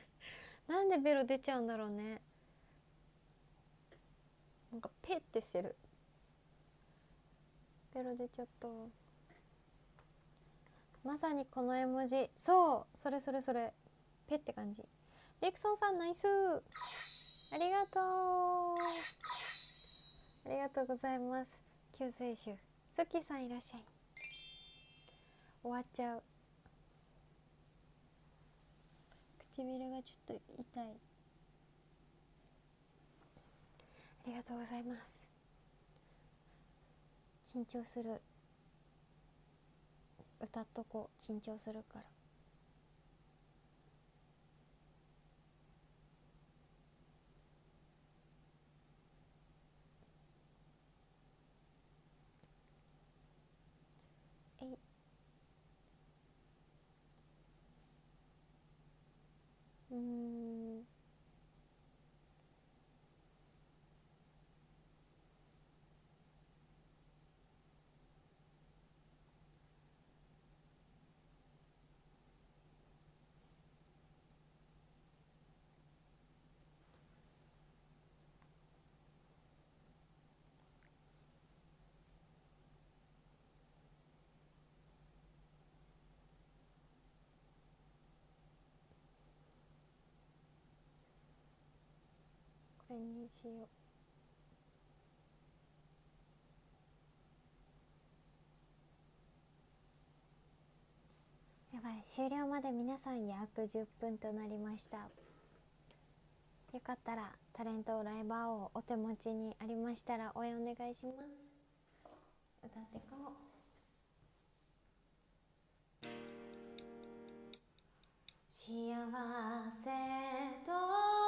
[laughs] なんでベロ出ちゃうんだろうね。なんかペってしてる。ベロ出ちゃった。まさにこの絵文字。そう！それそれそれ。ペって感じ。リクソンさんナイス！ありがとう。ありがとうございます。救世主。月さんいらっしゃい。終わっちゃう。唇がちょっと痛い。ありがとうございます。緊張する。歌っとこう。緊張するから。Mm. 線にしよう。やばい終了まで皆さん約10分となりました。よかったらタレントライバーをお手持ちにありましたら応援お願いします。歌ってこう。幸せと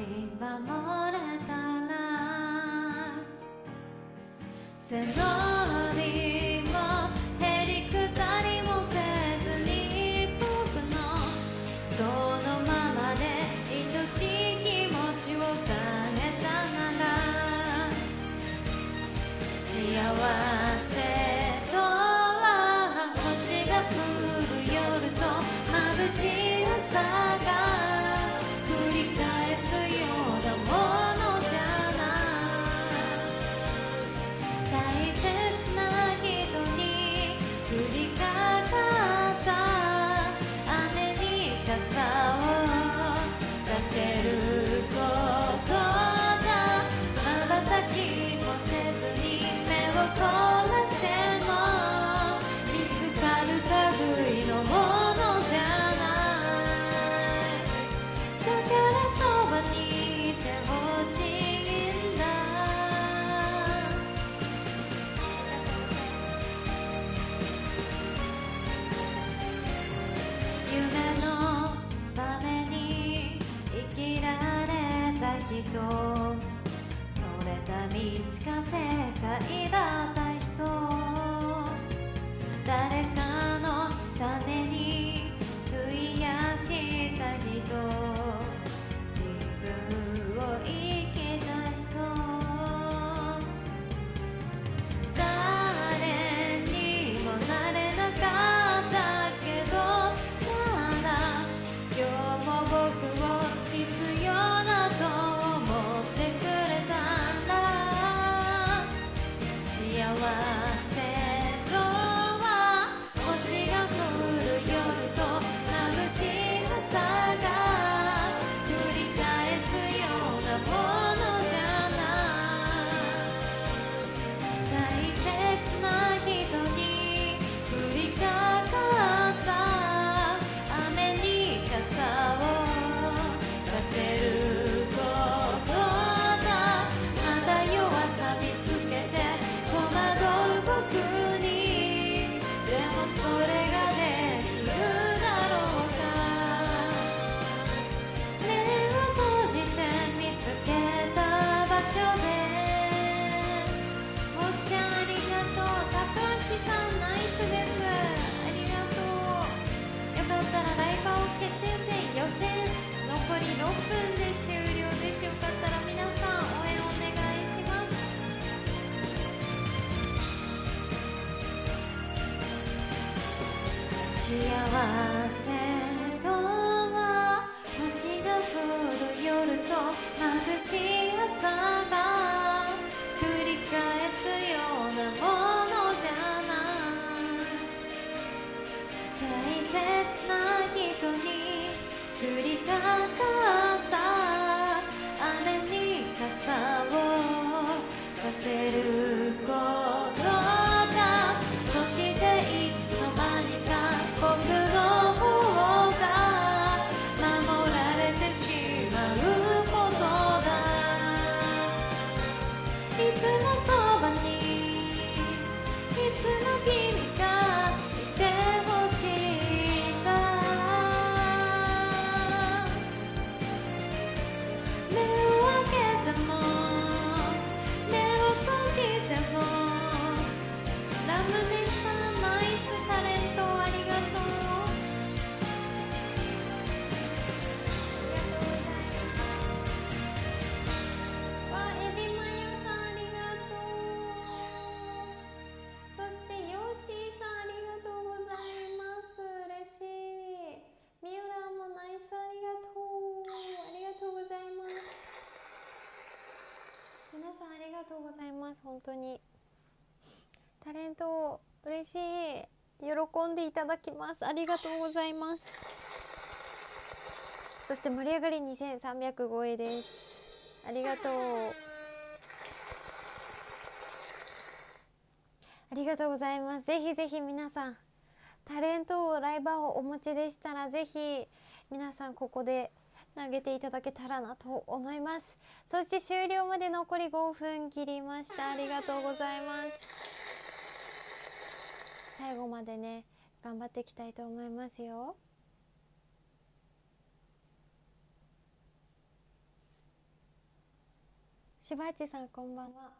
し守れたら背伸びもへりくたりもせずに僕のそのままで愛しい気持ちを変えたなら幸せしか正いだ喜んでいただきます。ありがとうございます。そして盛り上がり2300超えです。ありがとう。ありがとうございます。ぜひぜひ皆さんタレントをライバーをお持ちでしたらぜひ皆さんここで投げていただけたらなと思います。そして終了まで残り5分切りました。ありがとうございます。最後までね頑張っていきたいと思いますよ。しばちさんこんばんは。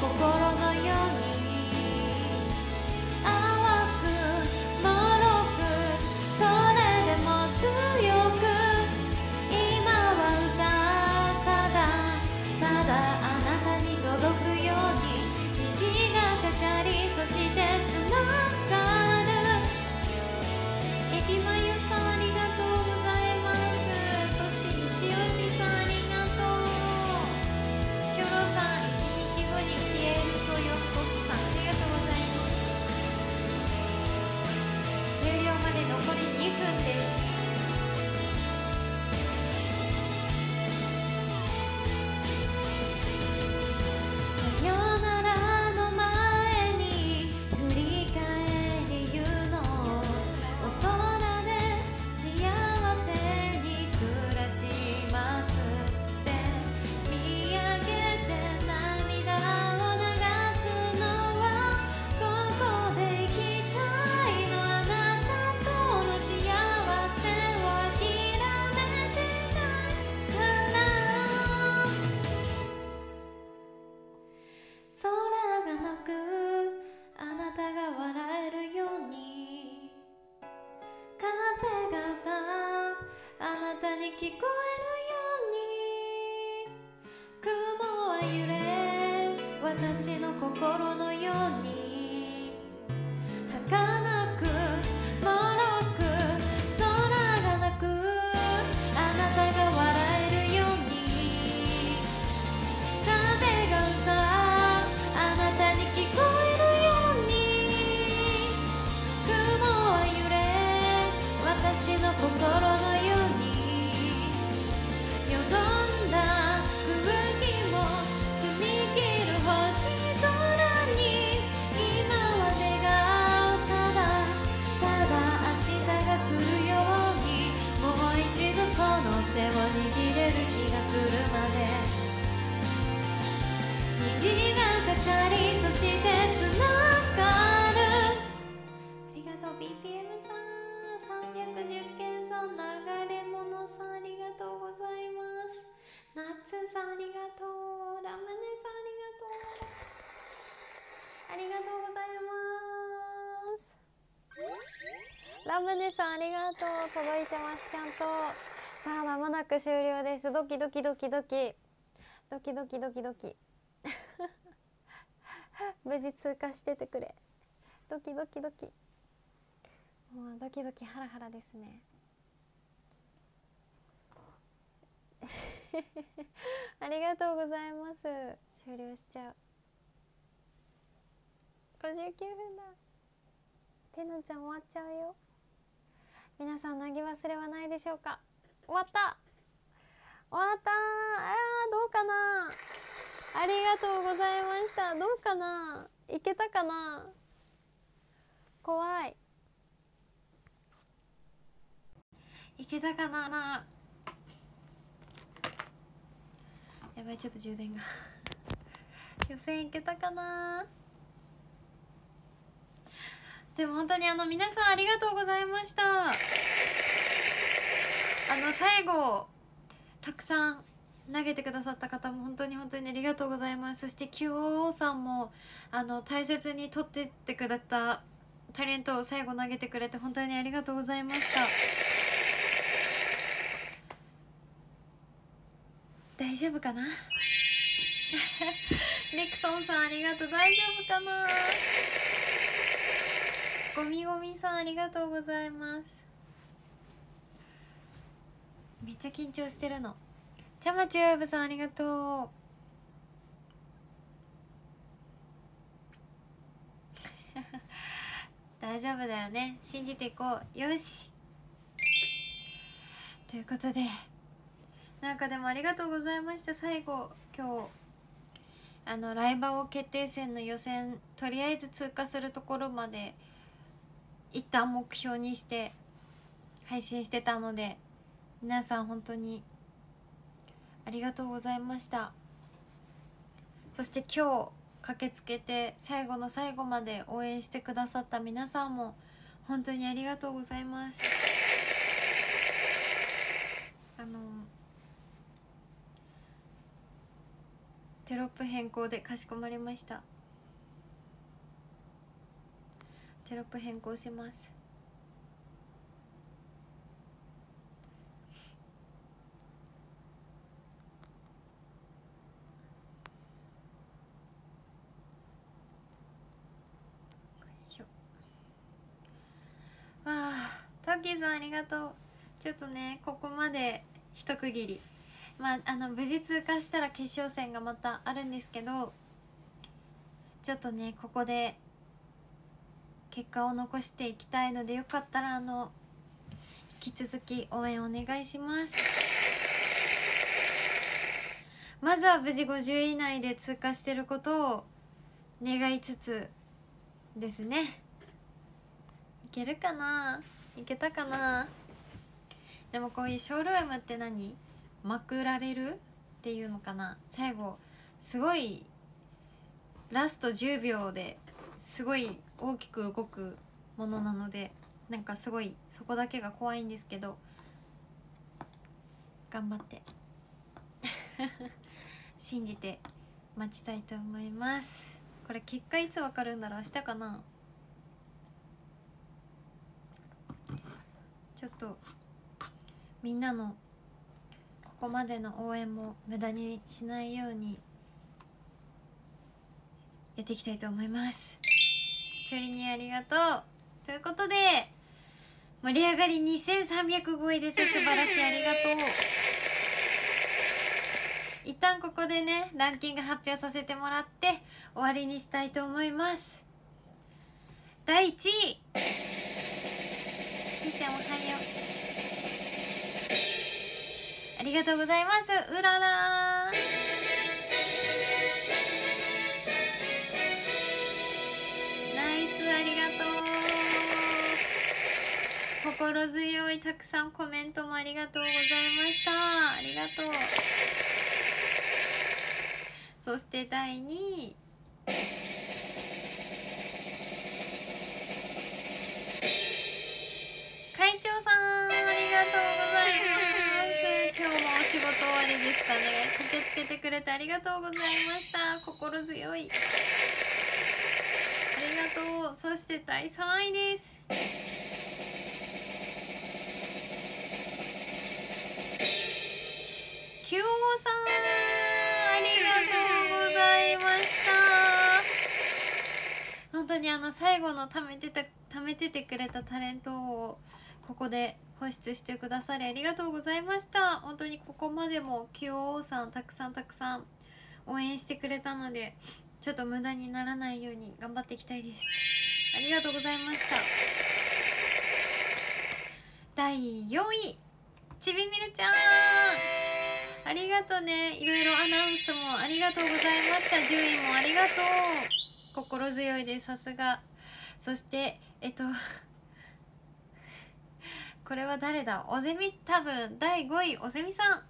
tu. 終了です。ドキドキドキドキ。ドキドキドキドキ。[laughs] 無事通過しててくれ。ドキドキドキ。もうドキドキハラハラですね。[laughs] ありがとうございます。終了しちゃう。59分だ。ペナちゃん終わっちゃうよ。皆さん投げ忘れはないでしょうか。終わった。終わった。あーどうかな。ありがとうございました。どうかな。いけたかな。怖い。いけたかな。なやばいちょっと充電が。予選いけたかな。でも本当にあの皆さんありがとうございました。あの最後。たくさん投げてくださった方も本当に本当にありがとうございます。そして QOO さんもあの大切に取ってってくれたタレントを最後投げてくれて本当にありがとうございました。大丈夫かな？[laughs] レクソンさんありがとう。大丈夫かな？ゴミゴミさんありがとうございます。めっちゃ緊張してるの。ちゃまチューブさんありがとう。[laughs] 大丈夫だよね。信じていこう。よし。ということでなんかでもありがとうございました。最後今日あのライバオ決定戦の予選とりあえず通過するところまで一旦目標にして配信してたので皆さん本当にありがとうございました。そして今日駆けつけて最後の最後まで応援してくださった皆さんも本当にありがとうございます。あのテロップ変更でかしこまりました。テロップ変更します。あトッキーさんありがとう。ちょっとねここまで一区切り。まああの無事通過したら決勝戦がまたあるんですけどちょっとねここで結果を残していきたいのでよかったらあの引き続き応援お願いします。まずは無事50位以内で通過してることを願いつつですね。けるかな？いけたかな？でもこういうショールームって何？まくられるっていうのかな？最後すごいラスト10秒ですごい大きく動くものなのでなんかすごいそこだけが怖いんですけど頑張って。[laughs] 信じて待ちたいと思います。これ結果いつわかるんだろう？明日かな？ちょっとみんなのここまでの応援も無駄にしないようにやっていきたいと思います。チョリにありがとう。ということで盛り上がり2300超えです。素晴らしい。ありがとう。一旦ここでねランキング発表させてもらって終わりにしたいと思います。第1位。ひーちゃんおはようありがとうございます。うららナイスありがとう。心強いたくさんコメントもありがとうございました。ありがとう。そして第2位。終わりです。かね駆けつけてくれてありがとうございました。心強い。ありがとう。そして第3位です。キュオさんありがとうございました。本当にあの最後の貯めてた貯めててくれたタレントをここで放出してくださりありがとうございました。本当にここまでも QO さんたくさんたくさん応援してくれたのでちょっと無駄にならないように頑張っていきたいです。ありがとうございました。第4位ちびみるちゃん。ありがとね。いろいろアナウンスもありがとうございました。順位もありがとう。心強いですさすが。そしてえっとこれは誰だ？おぜみ多分第5位おせみさん。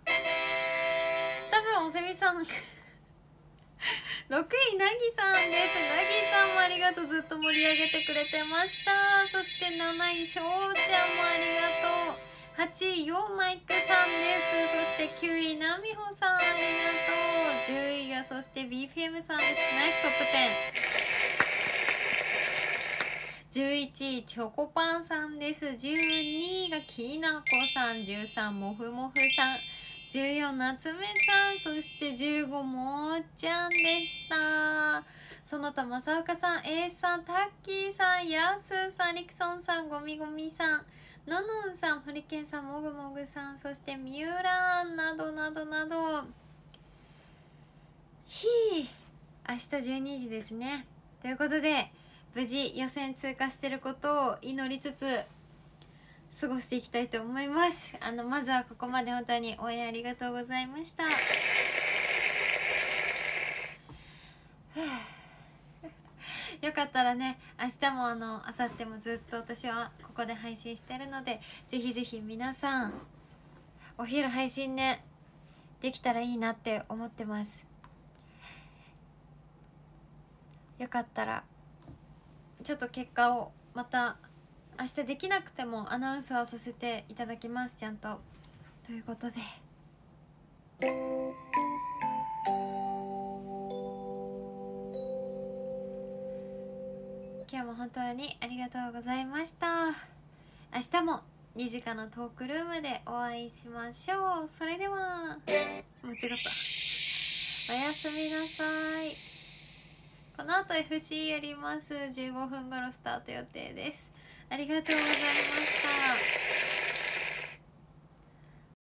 多分おせみさん。[laughs] 6位なぎさんです。なぎさんもありがとうずっと盛り上げてくれてました。そして7位しょうちゃんもありがとう。8位よマイクさんです。そして9位なみほさんありがとう。10位がそして BPM さんです。ナイストップ10 11位チョコパンさんです。12位がきなこさん。13もふもふさん。14夏目さん。そして15もーちゃんでした。その他正岡さん A さんタッキーさんやすさんりくそんさんごみごみさん。ののんさんホリケンさんもぐもぐさん。そしてみゆらんなどなどなど。ひー明日12時ですね。ということで無事予選通過してることを祈りつつ過ごしていきたいと思います。あのまずはここまで本当に応援ありがとうございました。[sighs] よかったらね明日もあの明後日もずっと私はここで配信してるのでぜひぜひ皆さんお昼配信ねできたらいいなって思ってます。よかったらちょっと結果をまた明日できなくてもアナウンスはさせていただきますちゃんと。ということで。今日も本当にありがとうございました。明日も2時間のトークルームでお会いしましょう。それでは間違ったおやすみなさい。この後 FC やります。15分頃スタート予定です。ありがとうございました。